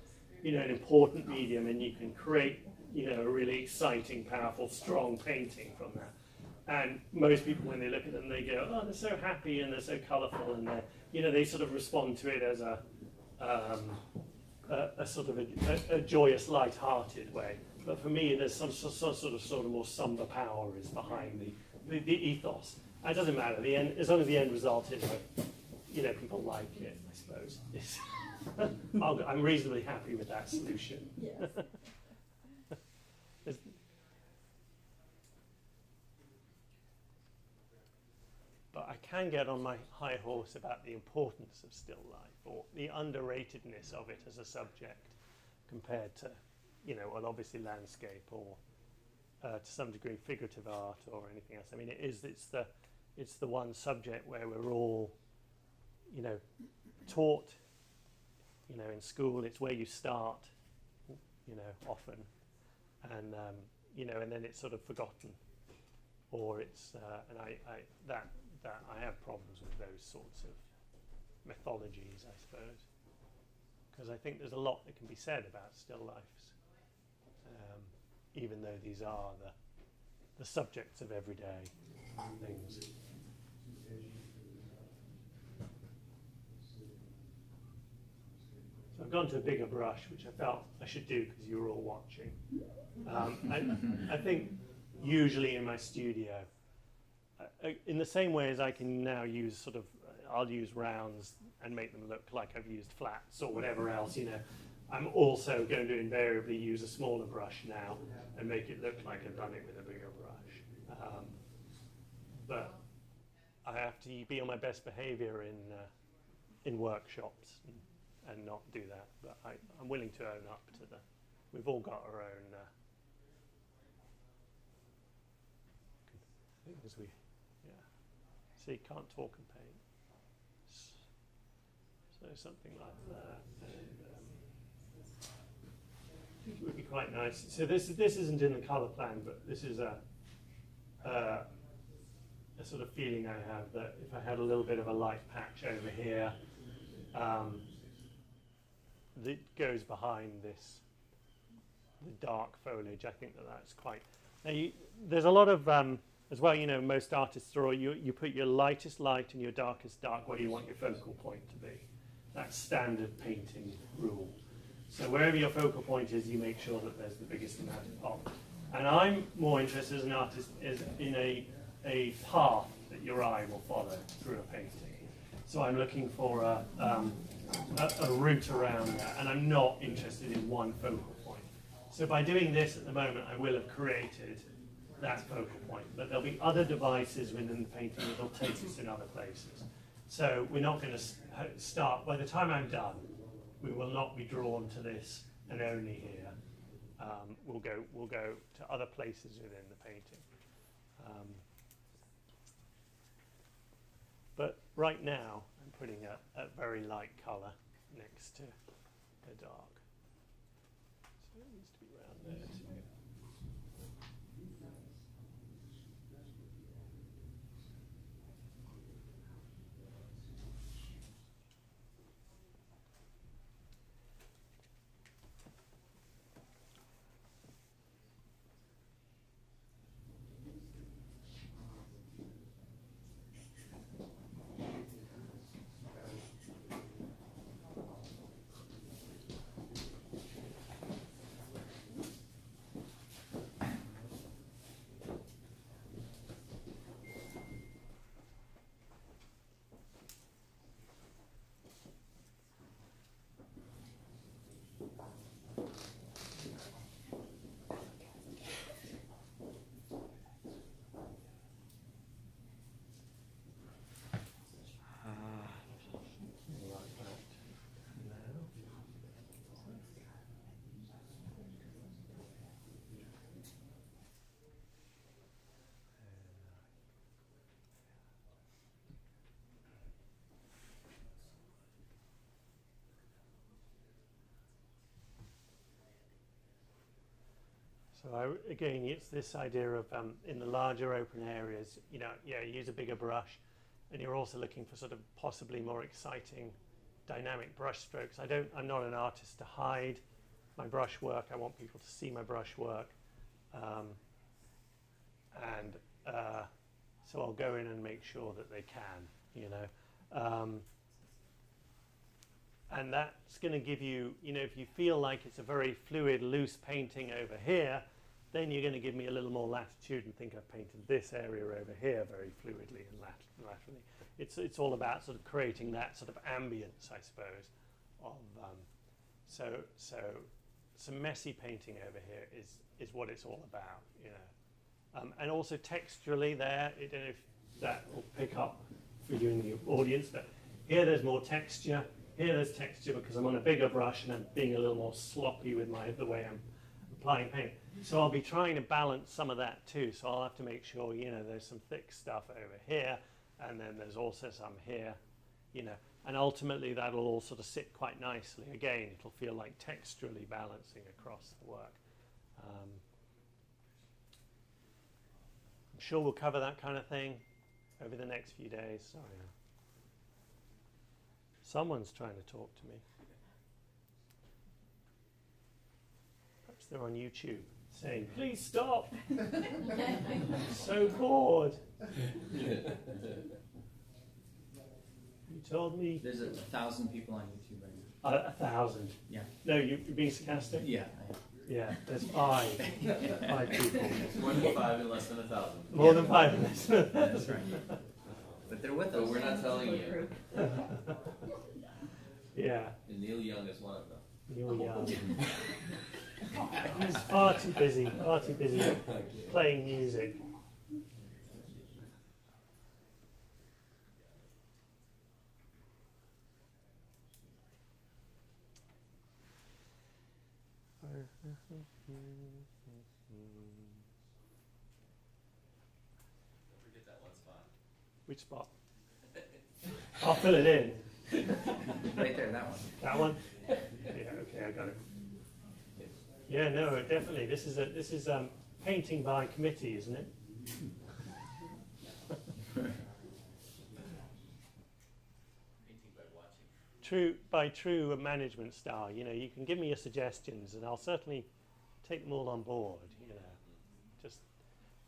you know, an important medium, and you can create, you know, a really exciting, powerful, strong painting from that. And most people, when they look at them, they go, "Oh, they're so happy and they're so colorful and they're, you know, they sort of respond to it as a, um, a, a sort of a, a, a joyous, light-hearted way. But for me, there's some, some, some sort of sort of more somber power is behind the, the, the ethos. It doesn't matter. The end, as long as the end result is, you know, people like it. I suppose. I'll, I'm reasonably happy with that solution. Yes. There's- but I can get on my high horse about the importance of still life or the underratedness of it as a subject compared to, you know, well, obviously landscape or uh, to some degree figurative art or anything else. I mean, it is, it's the, it's the one subject where we're all, you know, taught, you know, in school, it's where you start, you know, often. And, um, you know, and then it's sort of forgotten. Or it's, uh, and I, I, that, that, I have problems with those sorts of mythologies, I suppose. Because I think there's a lot that can be said about still lifes, um, even though these are the, the subjects of everyday things. I've gone to a bigger brush, which I felt I should do because you were all watching. Um, I, I think usually in my studio, uh, uh, in the same way as I can now use sort of, uh, I'll use rounds and make them look like I've used flats or whatever else, you know. I'm also going to invariably use a smaller brush now and make it look like I've done it with a bigger brush. Um, but I have to be on my best behavior in, uh, in workshops and, not do that. But I, I'm willing to own up to the, we've all got our own uh, things we, yeah. See, can't talk and paint. So something like that. And, um, I think it would be quite nice. So this this isn't in the colour plan, but this is a uh, a sort of feeling I have that if I had a little bit of a light patch over here, um, that goes behind this the dark foliage. I think that that's quite. Now you, there's a lot of um, as well. You know, most artists draw. You you put your lightest light and your darkest dark where you want your focal point to be. That's standard painting rule. So wherever your focal point is, you make sure that there's the biggest amount of. And I'm more interested as an artist is in a a path that your eye will follow through a painting. So I'm looking for a, um, a, a route around that, and I'm not interested in one focal point. So by doing this at the moment, I will have created that focal point. But there'll be other devices within the painting that'll take us in other places. So we're not going to start, by the time I'm done, we will not be drawn to this and only here. Um, we'll, go, we'll go to other places within the painting. Um, but right now, putting a, a very light colour next to the dark. So it needs to be around there too. Like that. Now. So I, again, it's this idea of um, in the larger open areas, you know, yeah, use a bigger brush, and you're also looking for sort of possibly more exciting, dynamic brush strokes. I don't, I'm not an artist to hide my brush work. I want people to see my brush work, um, and uh, so I'll go in and make sure that they can, you know. Um, and that's going to give you, you know, if you feel like it's a very fluid, loose painting over here, then you're going to give me a little more latitude and think I've painted this area over here very fluidly and lat laterally. It's, it's all about sort of creating that sort of ambience, I suppose, of, um, so, so some messy painting over here is, is what it's all about, you know. Um, and also texturally there, I don't know if that will pick up for you in the audience, but here there's more texture, here there's texture because I'm on a bigger brush and I'm being a little more sloppy with my the way I'm applying paint. So I'll be trying to balance some of that too. So I'll have to make sure, you know, there's some thick stuff over here and then there's also some here, you know, and ultimately that'll all sort of sit quite nicely. Again, it'll feel like texturally balancing across the work. Um, I'm sure we'll cover that kind of thing over the next few days. Sorry. Someone's trying to talk to me. Perhaps they're on YouTube saying, please stop. so bored. You told me There's a, a thousand people on YouTube right now. uh, a thousand. Yeah. No, you, you're being sarcastic? Yeah, I. Yeah, there's five. five people. It's more than five and less than a thousand. More than five. That's right. But they're with us. But we're not telling you. yeah, And Neil Young is one of them. Neil Young. He's far too busy, far too busy playing music. Don't forget that one spot. Which spot? I'll fill it in. Right there, that one. That one? Yeah, okay, I got it. Yeah, no, definitely. This is a this is um, painting by committee, isn't it? True by true management style. You know, you can give me your suggestions, and I'll certainly take them all on board. You know, just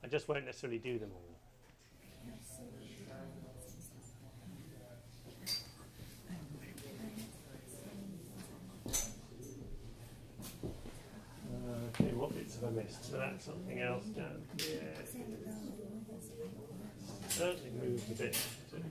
I just won't necessarily do them all. Uh, bits have I? So that's something else down here. Certainly moved a bit. too.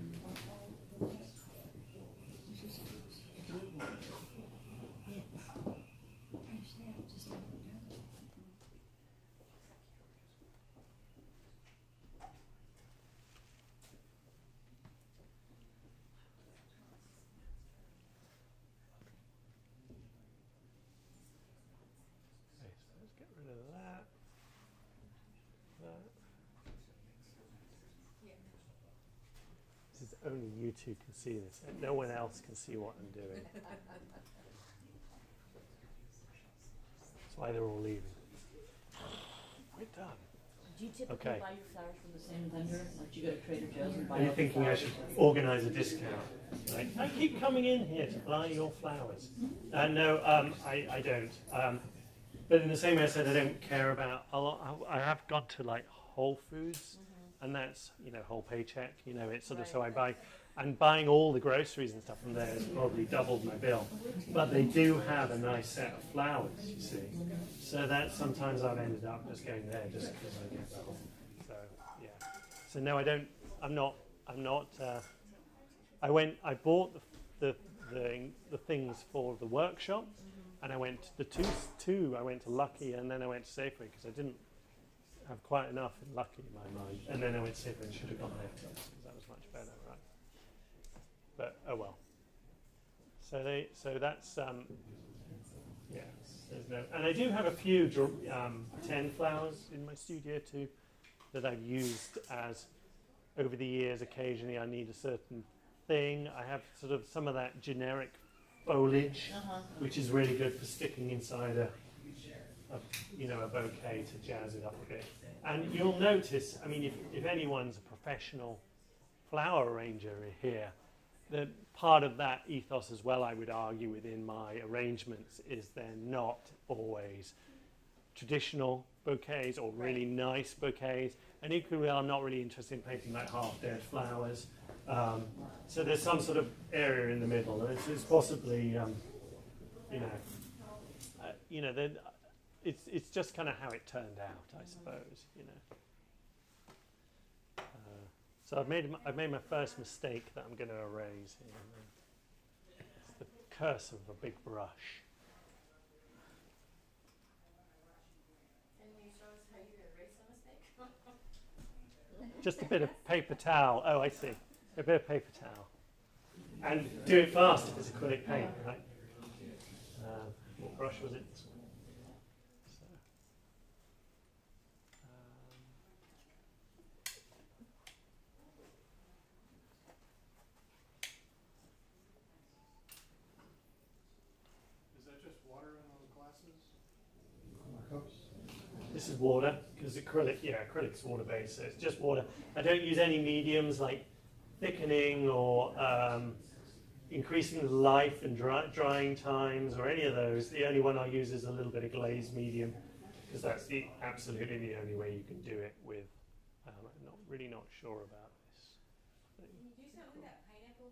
Only you two can see this. and No one else can see what I'm doing. That's why they're all leaving. We're done. Do you typically Okay. buy your flowers from the same vendor? Like you go to Trader Joe's and buy Are you all the thinking I flowers? should organise a discount? Right? I keep coming in here to buy your flowers. Uh, no, um, I, I don't. Um, but in the same way I said I don't care about a lot. I I have gone to like Whole Foods, and that's you know whole paycheck. You know it's sort of so I buy, and buying all the groceries and stuff from there has probably doubled my bill. But they do have a nice set of flowers, you see. So that sometimes I've ended up just going there just because I get that. So yeah. So no, I don't. I'm not. I'm not. Uh, I went. I bought the, the the the things for the workshop, and I went to the two two. I went to Lucky, and then I went to Safeway because I didn't have quite enough in Lucky in my mind. And then I went to and should have gone there because that was much better, right? But oh well. So they. So that's. Um, yeah. There's no. And I do have a few um, ten flowers in my studio too, that I've used as over the years. Occasionally, I need a certain thing. I have sort of some of that generic foliage, Uh-huh. which is really good for sticking inside a, a you know, a bouquet to jazz it up a bit. And you'll notice, I mean, if, if anyone's a professional flower arranger here, that part of that ethos as well, I would argue, within my arrangements is they're not always traditional bouquets or really nice bouquets. And equally, I'm not really interested in painting like half-dead flowers. Um, so there's some sort of area in the middle, and it's, it's possibly, um, you know, uh, you know, then it's it's just kind of how it turned out, I suppose, you know. Uh, so I've made m- I've made my first mistake that I'm going to erase here. It's the curse of a big brush. Can you show us how you erase a mistake? Just a bit of paper towel. Oh, I see. A bit of paper towel. And do it fast if it's acrylic paint, right? Um, what brush was it? So, um, Is that just water in those glasses? This is water because acrylic, yeah, acrylic's water based, so it's just water. I don't use any mediums like thickening or um, increasing the life and dry, drying times or any of those. The only one I use is a little bit of glazed medium because that's the absolutely the only way you can do it with. Um, I'm not really not sure about this. Can you do something with that pineapple?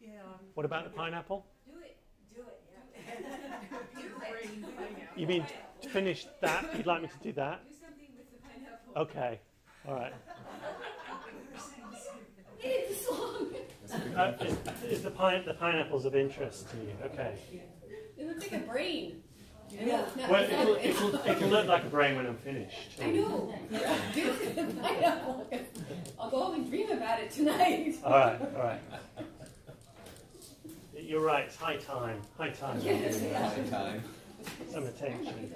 Yeah. What about the pineapple? Do it, do it, yeah. Do it. You mean to finish that? You'd like me to do that? Do something with the pineapple. Okay. All right. It's long. Uh, is, is the pine the pineapples of interest to you? Okay. It looks like a brain. Yeah. Well, it'll, it'll, it'll look like a brain when I'm finished. I know. pineapple. I'll go home and dream about it tonight. All right, all right. You're right. It's high time. High time. Yes, yeah. time. Some attention.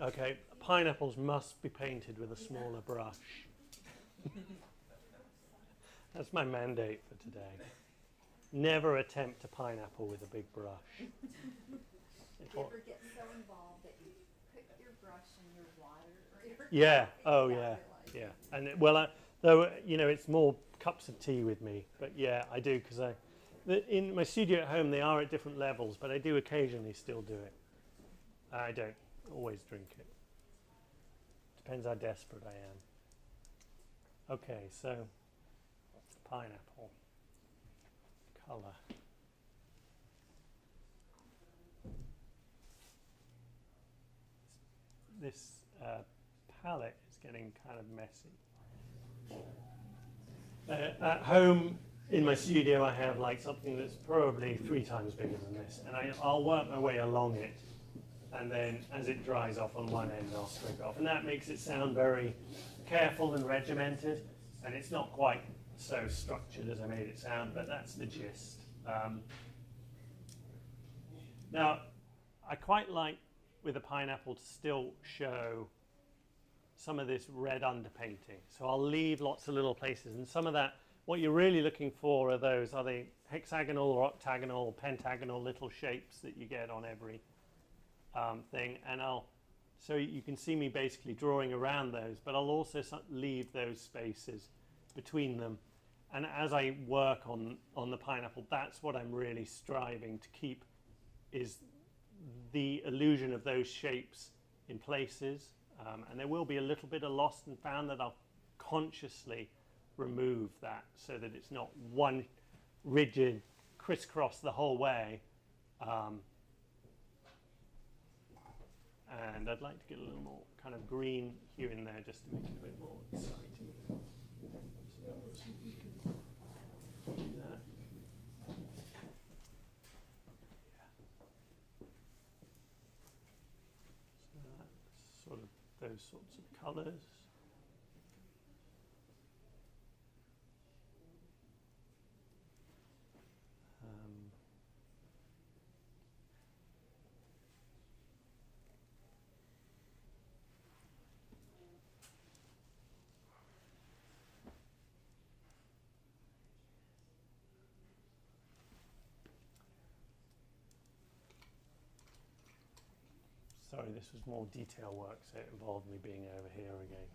Okay. Pineapples must be painted with a smaller brush. That's my mandate for today. Never attempt a pineapple with a big brush. Do you ever get so involved that you put your brush in your water or your Yeah. Oh, Yeah, yeah. Yeah. And it, well, I, though you know, it's more cups of tea with me. But yeah, I do because I, the, in my studio at home, they are at different levels, but I do occasionally still do it. I don't always drink it. Depends how desperate I am. Okay, so pineapple color. This uh, palette is getting kind of messy. Uh, at home in my studio, I have like something that's probably three times bigger than this, and I, I'll work my way along it, and then as it dries off on one end, I'll scrape it off, and that makes it sound very careful and regimented, and it's not quite so structured as I made it sound, but that's the gist. Um, now, I quite like with a pineapple to still show some of this red underpainting. So I'll leave lots of little places, and some of that, what you're really looking for are those, are they hexagonal or octagonal pentagonal little shapes that you get on every um, thing, and I'll, so you can see me basically drawing around those, but I'll also leave those spaces between them. And as I work on, on the pineapple, that's what I'm really striving to keep is the illusion of those shapes in places. Um, and there will be a little bit of lost and found that I'll consciously remove that so that it's not one rigid crisscross the whole way. Um, and I'd like to get a little more kind of green here and there just to make it a bit more exciting. Sort of those sorts of colours. Um, Sorry, this was more detail work, so it involved me being over here again.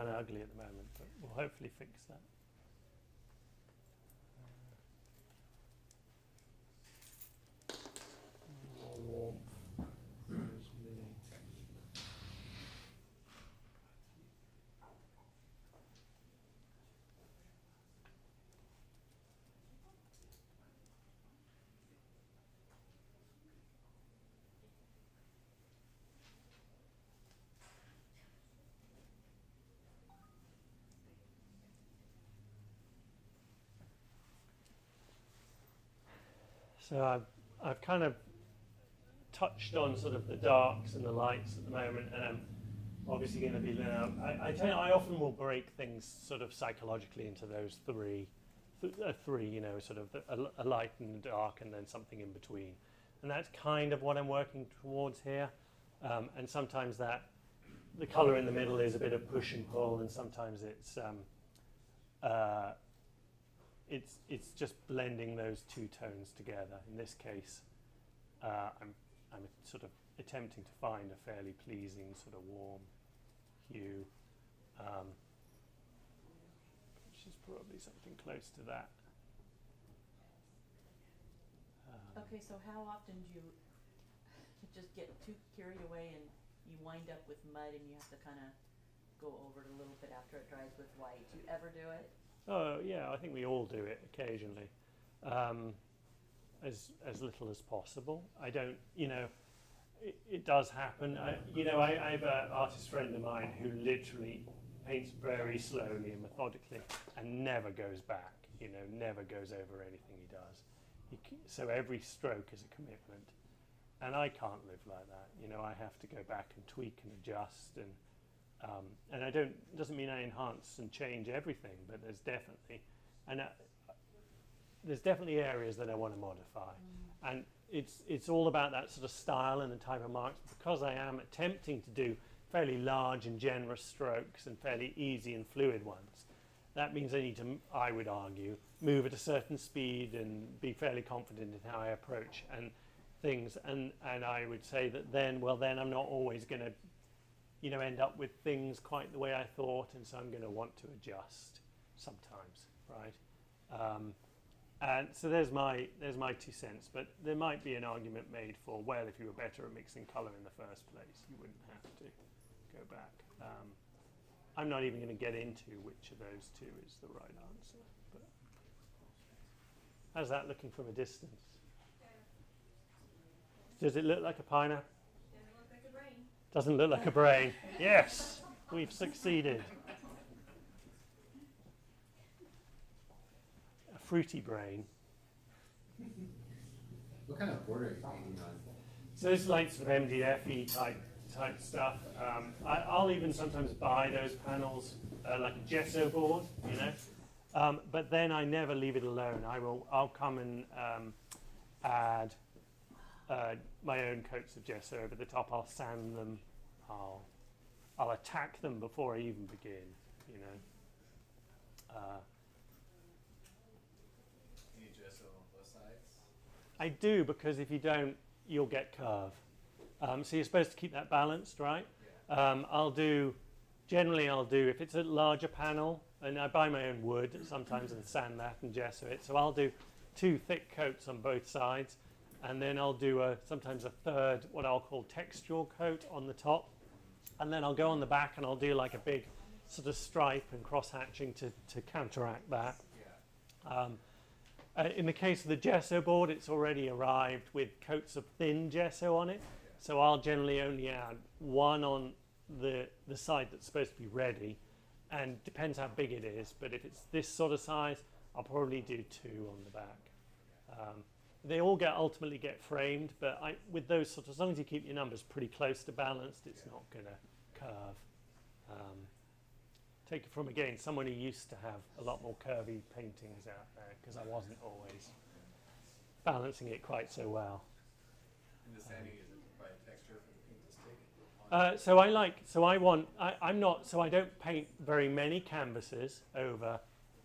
Kind of ugly at the moment, but we'll hopefully fix that. More warmth. So I've, I've kind of touched on sort of the darks and the lights at the moment, and I'm obviously going to be now. I, I, you, I often will break things sort of psychologically into those three, th- uh, three, you know, sort of the, a, a light and a dark, and then something in between, and that's kind of what I'm working towards here. Um, and sometimes that the color in the middle is a bit of push and pull, and sometimes it's um, uh, it's it's just blending those two tones together. In this case, uh, I'm I'm sort of attempting to find a fairly pleasing sort of warm hue, um, which is probably something close to that. Um, Okay, so how often do you just get too carried away and you wind up with mud and you have to kind of go over it a little bit after it dries with white? Do you ever do it? Oh yeah, I think we all do it occasionally, um, as as little as possible. I don't, you know, it, it does happen. I, you know, I, I have an artist friend of mine who literally paints very slowly and methodically and never goes back. You know, never goes over anything he does. He, so every stroke is a commitment, and I can't live like that. You know, I have to go back and tweak and adjust and. Um, and I don't doesn't mean I enhance and change everything, but there's definitely and uh, there's definitely areas that I want to modify, and it's it's all about that sort of style and the type of marks because I am attempting to do fairly large and generous strokes and fairly easy and fluid ones. That means I need to, I would argue, move at a certain speed and be fairly confident in how I approach and things. And and I would say that then, well, then I'm not always going to you know, end up with things quite the way I thought, and so I'm going to want to adjust sometimes, right? Um, and so there's my there's my two cents. But there might be an argument made for well, if you were better at mixing colour in the first place, you wouldn't have to. go back. Um, I'm not even going to get into which of those two is the right answer. But how's that looking from a distance? Does it look like a pineapple? Doesn't look like a brain. Yes, we've succeeded. A fruity brain. What kind of border are you painting on? So this is like sort of MDFE type type stuff. Um, I, I'll even sometimes buy those panels uh, like a gesso board, you know. Um, but then I never leave it alone. I will. I'll come and um, add uh, my own coats of gesso over the top. I'll sand them. I'll I'll attack them before I even begin. You know. Uh, Any gesso on both sides? I do because if you don't, you'll get curve. Um, so you're supposed to keep that balanced, right? Um, I'll do, generally I'll do, if it's a larger panel, and I buy my own wood sometimes and sand that and gesso it. So I'll do two thick coats on both sides, and then I'll do a, sometimes a third, what I'll call textural coat on the top. And then I'll go on the back and I'll do like a big sort of stripe and cross hatching to, to counteract that. Um, uh, in the case of the gesso board, it's already arrived with coats of thin gesso on it. So I'll generally only add one on the, the side that's supposed to be ready, and depends how big it is. But if it's this sort of size, I'll probably do two on the back. Um, they all get ultimately get framed, but I, with those sort of, as long as you keep your numbers pretty close to balanced, it's not going to curve. Um, take it from again someone who used to have a lot more curvy paintings out there because I wasn't always balancing it quite so well. And the sanding is it by texture for the paint to stick? Uh, so I like, so I want, I, I'm not, so I don't paint very many canvases over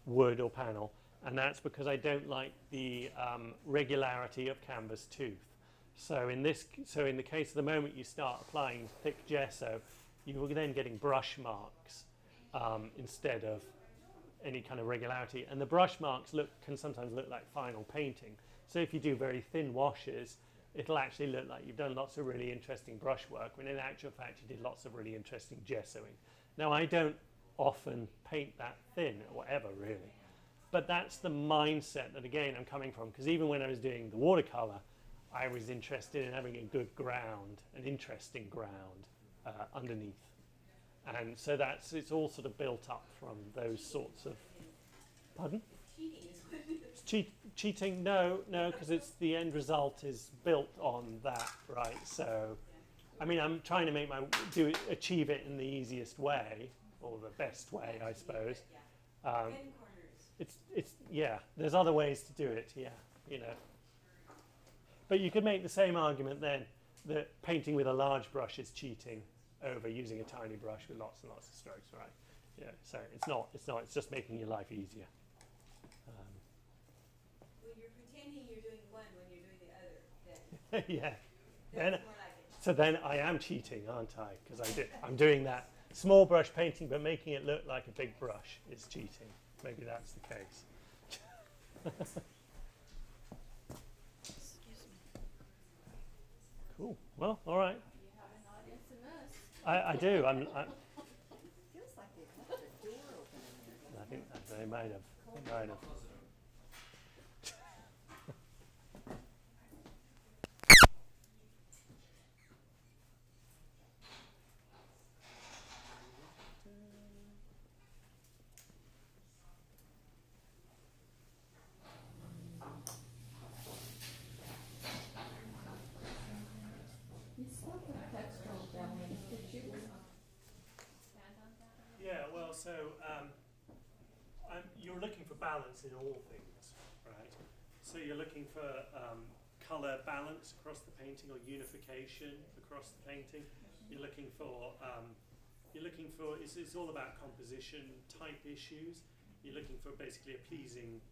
wood or panel, and that's because I don't like the um, regularity of canvas tooth. So in this, so in the case of the moment you start applying thick gesso, you are then getting brush marks um, instead of any kind of regularity. And the brush marks look can sometimes look like final painting. So if you do very thin washes, it'll actually look like you've done lots of really interesting brushwork when in actual fact you did lots of really interesting gessoing. Now I don't often paint that thin or whatever really, but that's the mindset that again I'm coming from because even when I was doing the watercolor, I was interested in having a good ground, an interesting ground uh, underneath. And so that's it's all sort of built up from those sorts of. Pardon? It's cheat, cheating? No, no, because it's the end result is built on that, right? So, I mean, I'm trying to make my do it, achieve it in the easiest way or the best way, I suppose. Um, it's it's yeah. There's other ways to do it. Yeah, you know. But you could make the same argument then that painting with a large brush is cheating over using a tiny brush with lots and lots of strokes, right? Yeah, so it's not, it's not, it's just making your life easier. Um, Well, you're pretending you're doing one when you're doing the other, then. yeah. Then, like so then I am cheating, aren't I? Because I do, I'm doing that small brush painting, but making it look like a big brush is cheating. Maybe that's the case. cool. Well, all right. You have an audience in us. I, I do. I'm, I, Feels like they've left the door open. I think they might have. They might have. You spoke of textural balance, could you expand on that? Yeah, well, so um, you're looking for balance in all things, right? So you're looking for um, color balance across the painting or unification across the painting. You're looking for um, you're looking for it's, it's all about composition type issues. You're looking for basically a pleasing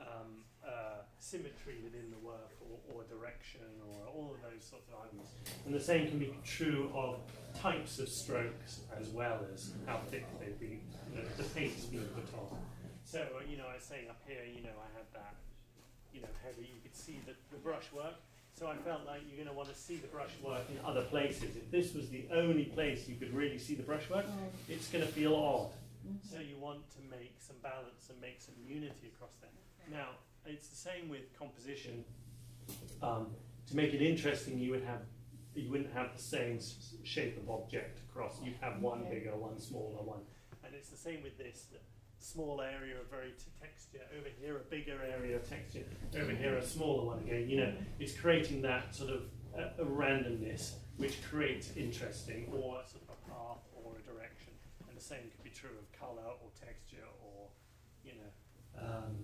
um, uh, symmetry within the work or, or direction or all of those sorts of items. And the same can be true of types of strokes as well as how thick they've been, you know, the paint's been put on. So, uh, you know, I was saying up here, you know, I had that, you know, heavy, you could see the, the brushwork. So I felt like you're going to want to see the brushwork in other places. If this was the only place you could really see the brushwork, Oh, it's going to feel odd. mhm. So you want to make some balance and make some unity across there. Now, it's the same with composition. Um, to make it interesting, you would have you wouldn't have the same shape of object across. You'd have one bigger, one smaller, one, and it's the same with this. The small area of very t- texture over here, a bigger area of texture over here, a smaller one again. You know, it's creating that sort of a randomness which creates interesting or sort of a path or a direction. And the same could be true of color or texture or, you know, um,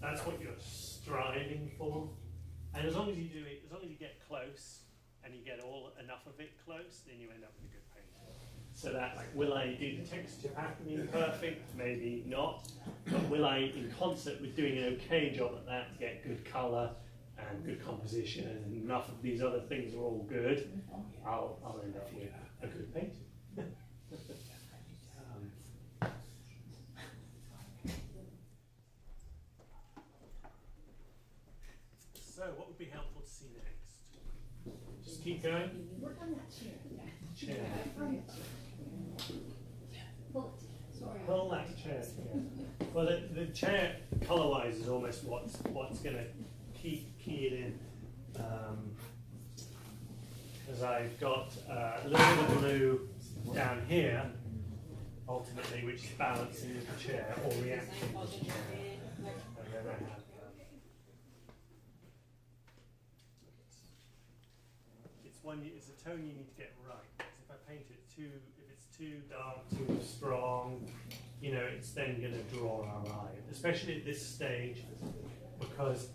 that's what you're striving for. And as long as you do it, as long as you get close and you get all enough of it close, then you end up with a good painting. So that, like, will I do the texture patterning perfect? Maybe not. But will I, in concert with doing an okay job at that, get good color and good composition and enough of these other things are all good? Oh, I'll, I'll end up with a good painting. um, so, what would be helpful to see keep going. Work on that chair. Chair. Pull that chair. Well, the, the chair, colour-wise, is almost what's what's going to keep key it in. Because I've got uh, a little bit of blue down here, ultimately, which is balancing the chair or reacting with the chair. And then I have, um, one. It's a tone you need to get right. 'Cause if I paint it too, if it's too dark, too strong, you know, it's then going to draw our eye, especially at this stage, because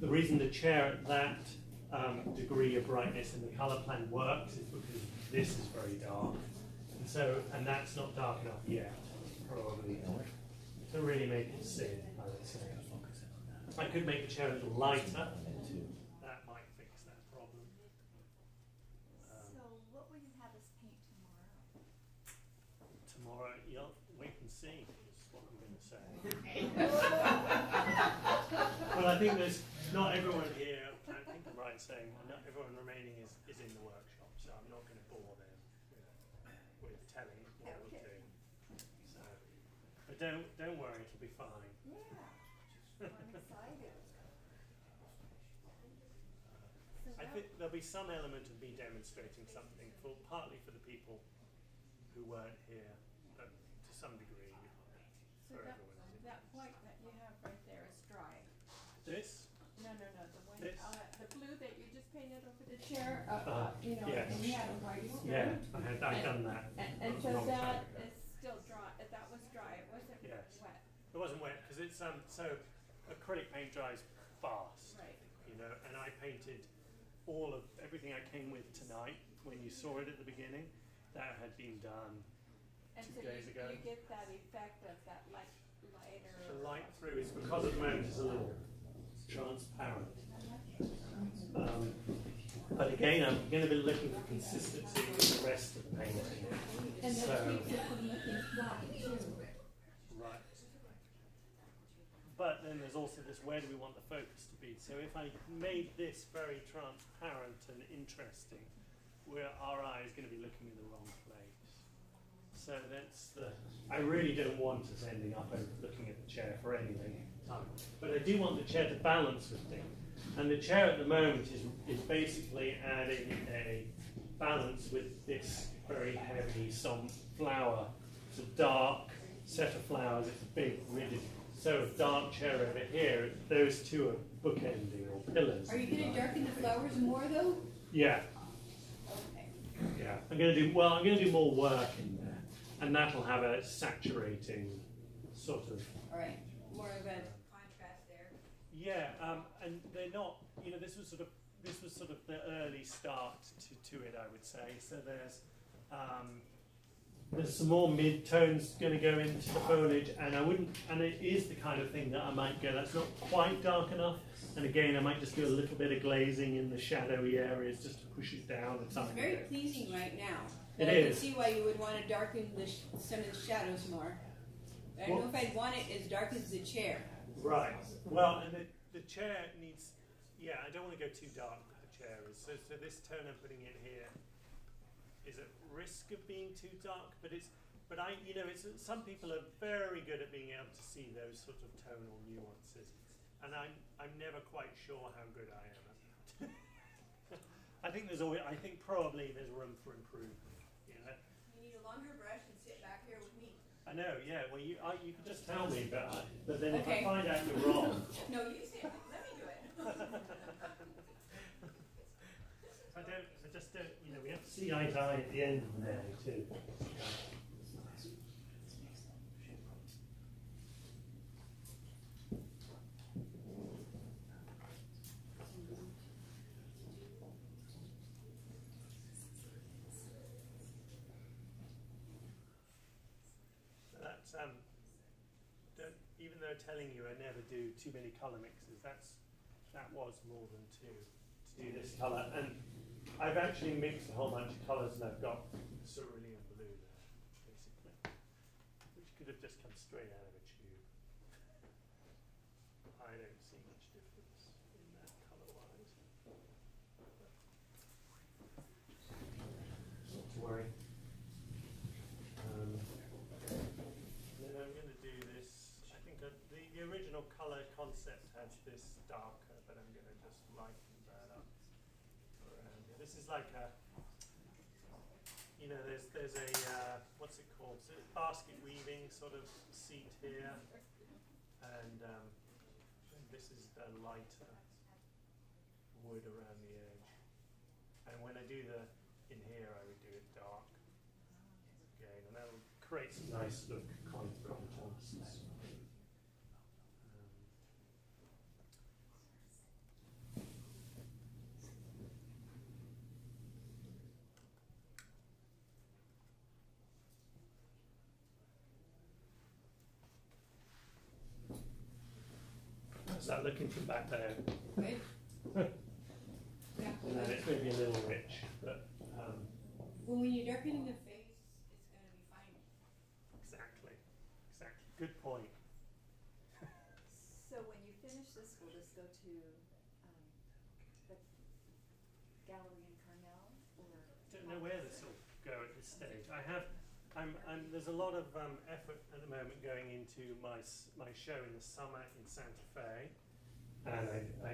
the reason the chair at that um, degree of brightness in the color plan works is because this is very dark, and so and that's not dark enough yet, probably to really make it sing. I would say. I could make the chair a little lighter. That might fix that problem. Um, So what will you have us paint tomorrow? tomorrow, you'll wait and see, is what I'm going to say. Well, I think there's not everyone here, I think I'm right in saying, not everyone remaining is, is in the workshop, so I'm not going to bore them with, with telling what we'll doing. So, but don't, don't worry, it'll be fine. Yeah, I'm excited. I think there'll be some element of me demonstrating something, for, partly for the people who weren't here, but to some degree So for that, everyone. that white that you have right there is dry. This? No, no, no, the one, This? uh, the blue that you just painted over the chair, uh, Uh, uh, you know, yes. and you had a white Yeah, skirt. I had, I'd done that. And, and so long time that ago. is still dry, uh, that was dry, it wasn't Yes. wet, It wasn't wet because it's um so acrylic paint dries fast, right? you know, and I painted all of everything I came with tonight when you saw it at the beginning. That had been done. And Two so days you, ago. you get that effect of that light, lighter. The light through is because at the moment it's a little transparent. Um, but again, I'm going to be looking for consistency with the rest of the painting. So- that keeps it from looking flat too. Right. But then there's also this where do we want the focus to be? So if I made this very transparent and interesting, where our eye is going to be looking in the wrong place. So that's the. I really don't want us ending up looking at the chair for any length of time. But I do want the chair to balance with things. And the chair at the moment is, is basically adding a balance with this very heavy, some flower. It's a dark set of flowers, it's a big, rigid. So a dark chair over here, those two are bookending or pillars. Are you gonna darken the flowers more though? Yeah, Okay. yeah. I'm going to do, well, I'm going to do more work in. And that'll have a saturating sort of All right, more of a contrast there. Yeah, um, and they're not. You know, this was sort of this was sort of the early start to, to it, I would say. So there's um, there's some more mid tones going to go into the foliage, and I wouldn't. And it is the kind of thing that I might go. That's not quite dark enough. And again, I might just do a little bit of glazing in the shadowy areas just to push it down a It's very pleasing right now. It But I is. can see why you would want to darken the sh- some of the shadows more. I don't know if I'd want it as dark as the chair. Right. Well, and the, the chair needs. Yeah, I don't want to go too dark with the chair is. So, so this tone I'm putting in here is at risk of being too dark, but it's, but I, you know, it's, some people are very good at being able to see those sort of tonal nuances, and I'm, I'm never quite sure how good I am at that. I think there's always, I think probably there's room for improvement. You need longer brush and sit back here with me. I know, yeah. Well, you, I, you can just tell me, but, I, but then if Okay. I find out you're wrong, No, you sit. Let me do it. I don't, I just don't, you know, we have to see eye to eye at the end of the day too. So that's, um, don't, even though telling you I never do too many colour mixes, that's, that was more than two to do this colour. And I've actually mixed a whole bunch of colours and I've got cerulean blue there, basically, which could have just come straight out of a tube. I don't see much difference in that colour-wise. Not to worry. Um, then I'm going to do this. I think that the, the original colour concept had this darker, but I'm around. This is like a, you know, there's there's a uh, what's it called? So basket weaving sort of seat here, and um, this is the lighter wood around the edge. And when I do the in here, I would do it dark again, and that'll create some nice look con- contrasts. Um, How's that looking from back there? Good. Yeah. And then it's maybe a little rich, but um, Well, when you're darkening the face, it's gonna be fine. exactly, exactly. Good point. So when you finish this, we'll just go to, um, the gallery in Carmel, or? Don't know where this will go at this stage. I have, I'm, I'm, there's a lot of um, effort at the moment going into my my show in the summer in Santa Fe, and I, I,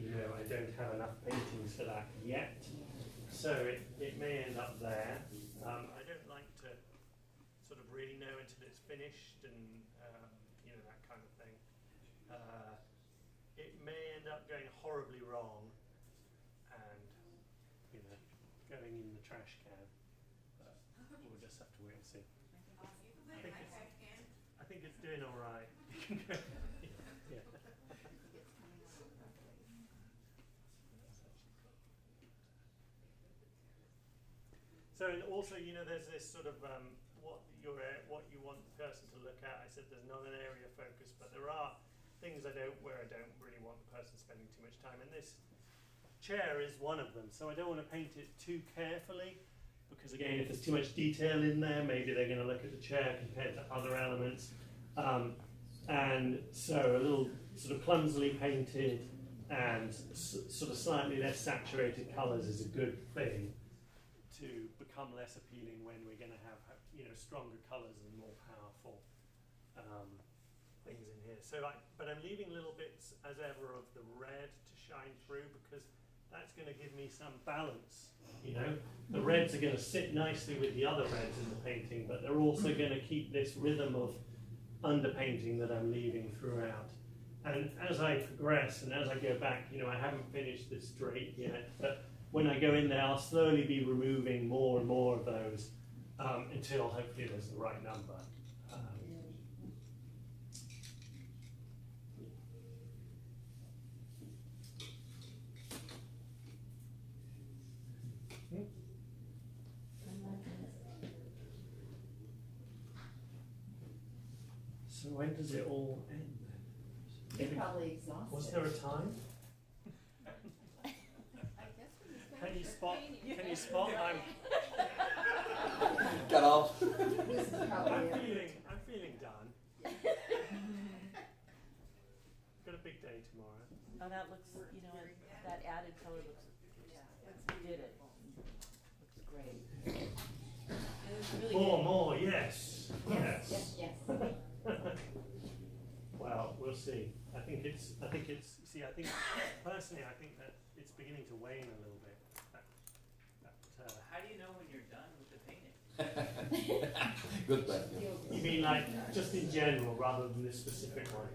you know, I don't have enough paintings for that yet, so it, it may end up there. Um, I don't like to sort of really know until it's finished and um, you know that kind of thing. Uh, it may end up going horribly wrong, and you know, going in the trash can. But we'll just have to wait and see. Um, you can put I it in think my it's- trash can. I think it's doing all right. So also, you know, there's this sort of um, what your what you want the person to look at. I said there's not an area of focus, but there are things I don't where I don't really want the person spending too much time. And this chair is one of them. So I don't want to paint it too carefully because again, if there's too much detail in there, maybe they're going to look at the chair compared to other elements. Um, and so a little sort of clumsily painted and sort of slightly less saturated colours is a good thing to become less appealing when we're going to have you know stronger colours and more powerful um, things in here. So, I, but I'm leaving little bits as ever of the red to shine through because that's going to give me some balance. You know, the reds are going to sit nicely with the other reds in the painting, but they're also going to keep this rhythm of underpainting that I'm leaving throughout. And as I progress and as I go back, you know, I haven't finished this drape yet, but when I go in there, I'll slowly be removing more and more of those um, until hopefully there's the right number. Um, so when does it all end then? You're probably exhausted. Was there a time? I guess when you Can you spot? Can you spot? I'm, Cut off. This is probably I'm feeling. I'm feeling done. Got a big day tomorrow. Oh, that looks, you know, that added color looks Right. And it's really More, good. more, yes, yes. Yes, yes. Well, we'll see. I think it's, I think it's, see, I think, personally, I think that it's beginning to wane a little bit. That, that, uh, How do you know when you're done with the painting? Good question. You mean like just in general rather than this specific one?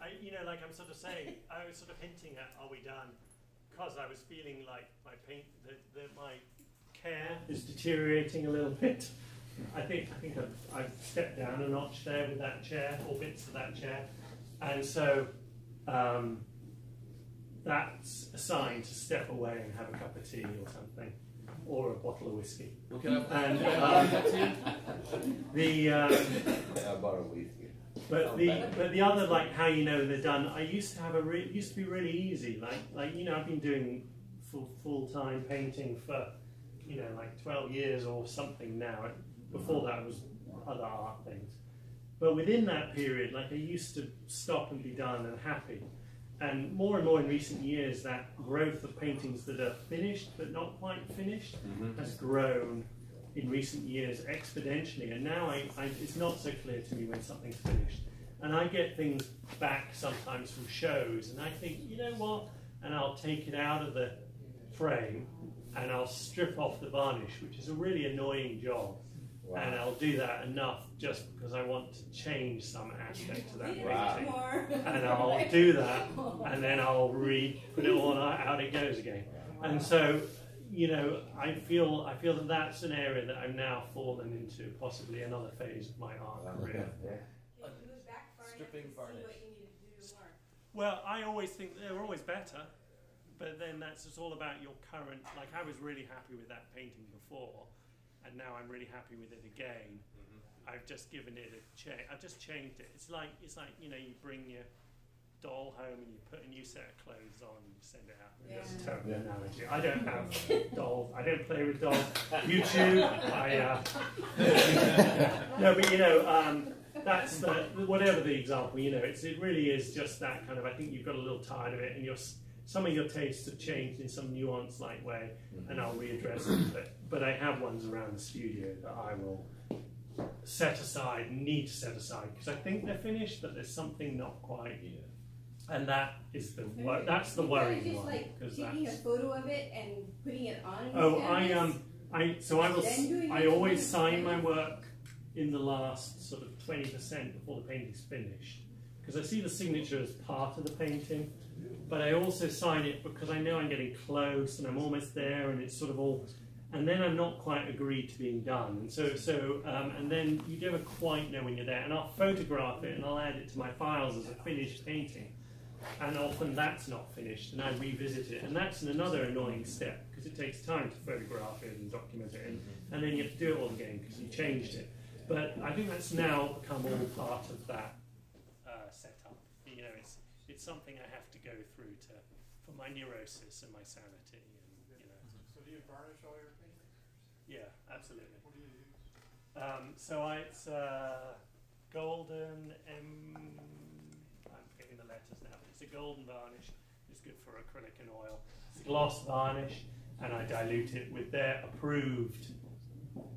I, you know, like I'm sort of saying, I was sort of hinting at, are we done? Because I was feeling like my paint, that, that my care is deteriorating a little bit. I think I think I've, I've stepped down a notch there with that chair or bits of that chair, and so um, that's a sign to step away and have a cup of tea or something, or a bottle of whiskey. Look it up. And um, the um, About a whiskey. but the but the other like how you know they're done. I used to have a re- it used to be really easy. Like like you know I've been doing full full time painting for you know like twelve years or something now. Before that was other art things. But within that period, like I used to stop and be done and happy. And more and more in recent years, that growth of paintings that are finished but not quite finished mm-hmm. has grown in recent years exponentially, and now I, I, it's not so clear to me when something's finished. And I get things back sometimes from shows, and I think, you know what? And I'll take it out of the frame, and I'll strip off the varnish, which is a really annoying job. And I'll do that enough just because I want to change some aspect of that Leave it Wow. painting. And I'll do that, and then I'll re put it all out, out it goes again. And so, you know, I feel I feel that that's an area that I'm now fallen into possibly another phase of my art career. Stripping varnish. Well, I always think they're always better, but then that's just all about your current. Like I was really happy with that painting before, and now I'm really happy with it again. I've just given it a change. I've just changed it. It's like it's like you know you bring your doll home and you put a new set of clothes on and you send it out. That's a Yeah. terrible analogy. I don't have dolls. I don't play with dolls. You too. I. Uh, no, but you know, um, that's the whatever the example. You know, it's it really is just that kind of. I think you've got a little tired of it, and your s- some of your tastes have changed in some nuanced like way, and I'll readdress them. But but I have ones around the studio that I will set aside, need to set aside because I think they're finished, but there's something not quite. Here. And that is the wor- that's the You worrying like because taking a photo of it and putting it on. Oh, I um, I so I will. I always sign my work in the last sort of twenty percent before the painting's finished because I see the signature as part of the painting, but I also sign it because I know I'm getting close and I'm almost there, and it's sort of all. And then I'm not quite agreed to being done, and so so um, and then you never quite know when you're there. And I'll photograph it and I'll add it to my files as a finished painting and often that's not finished, and I revisit it, and that's another annoying step because it takes time to photograph it and document it, and, and then you have to do it all again because you changed it. But I think that's now become all part of that uh, setup. You know, it's it's something I have to go through to for my neurosis and my sanity, and you know, So do you varnish all your paintings? yeah, absolutely. What do you use? Um, so I, it's uh, golden M. I'm forgetting the letters now. It's a golden varnish. It's good for acrylic and oil. It's a gloss varnish, and I dilute it with their approved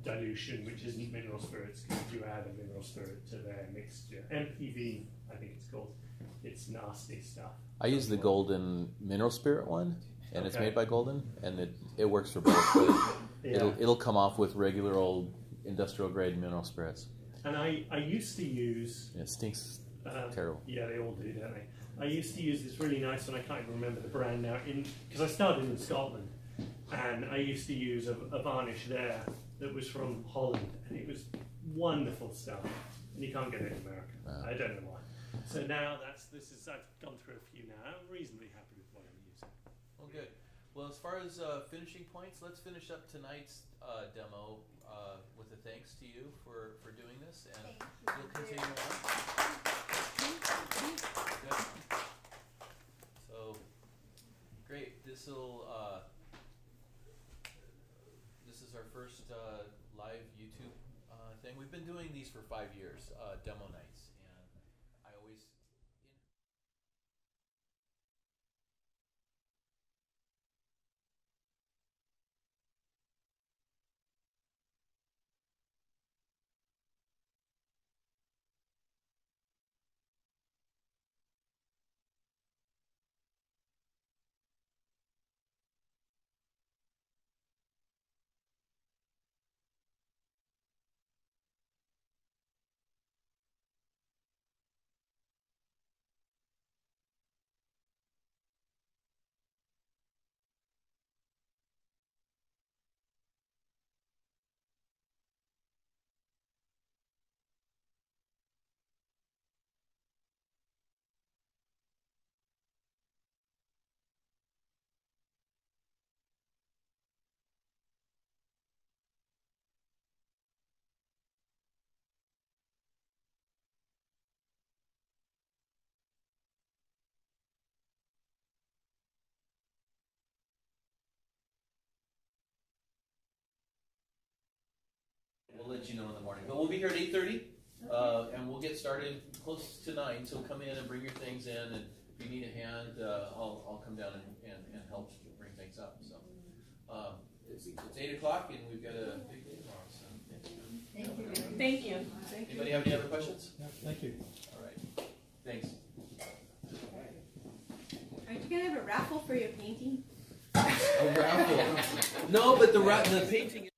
dilution, which isn't mineral spirits, because if you add a mineral spirit to their mixture, MPV, I think it's called. It's nasty stuff. I use the Golden Mineral Spirit one, and it's made by Golden, and it, it works for both. Yeah. it'll it'll come off with regular old industrial grade mineral spirits. And I, I used to use And it stinks Um, terrible. Yeah, they all do, don't they? I used to use this really nice one. I can't even remember the brand now. In because I started in Scotland, and I used to use a, a varnish there that was from Holland, and it was wonderful stuff. And you can't get it in America. I don't know why. So now that's this is I've gone through a few now. I'm reasonably happy with what I'm using. Well, good. Well, as far as uh, finishing points, let's finish up tonight's uh, demo uh, with a thanks to you for, for doing this, and Thank we'll continue on. So, great. This will. Uh, this is our first uh, live YouTube uh, thing. We've been doing these for five years, uh, demo nights. Let you know in the morning. But we'll be here at eight thirty, uh, and we'll get started close to nine. So come in and bring your things in, and if you need a hand, uh, I'll, I'll come down and, and, and help bring things up. So um, it's, it's eight o'clock, and we've got a big day tomorrow. So Thank you. Thank you. Anybody have any other questions? Thank you. All right, thanks. Aren't you gonna have a raffle for your painting? A raffle? No, but the ra- the painting.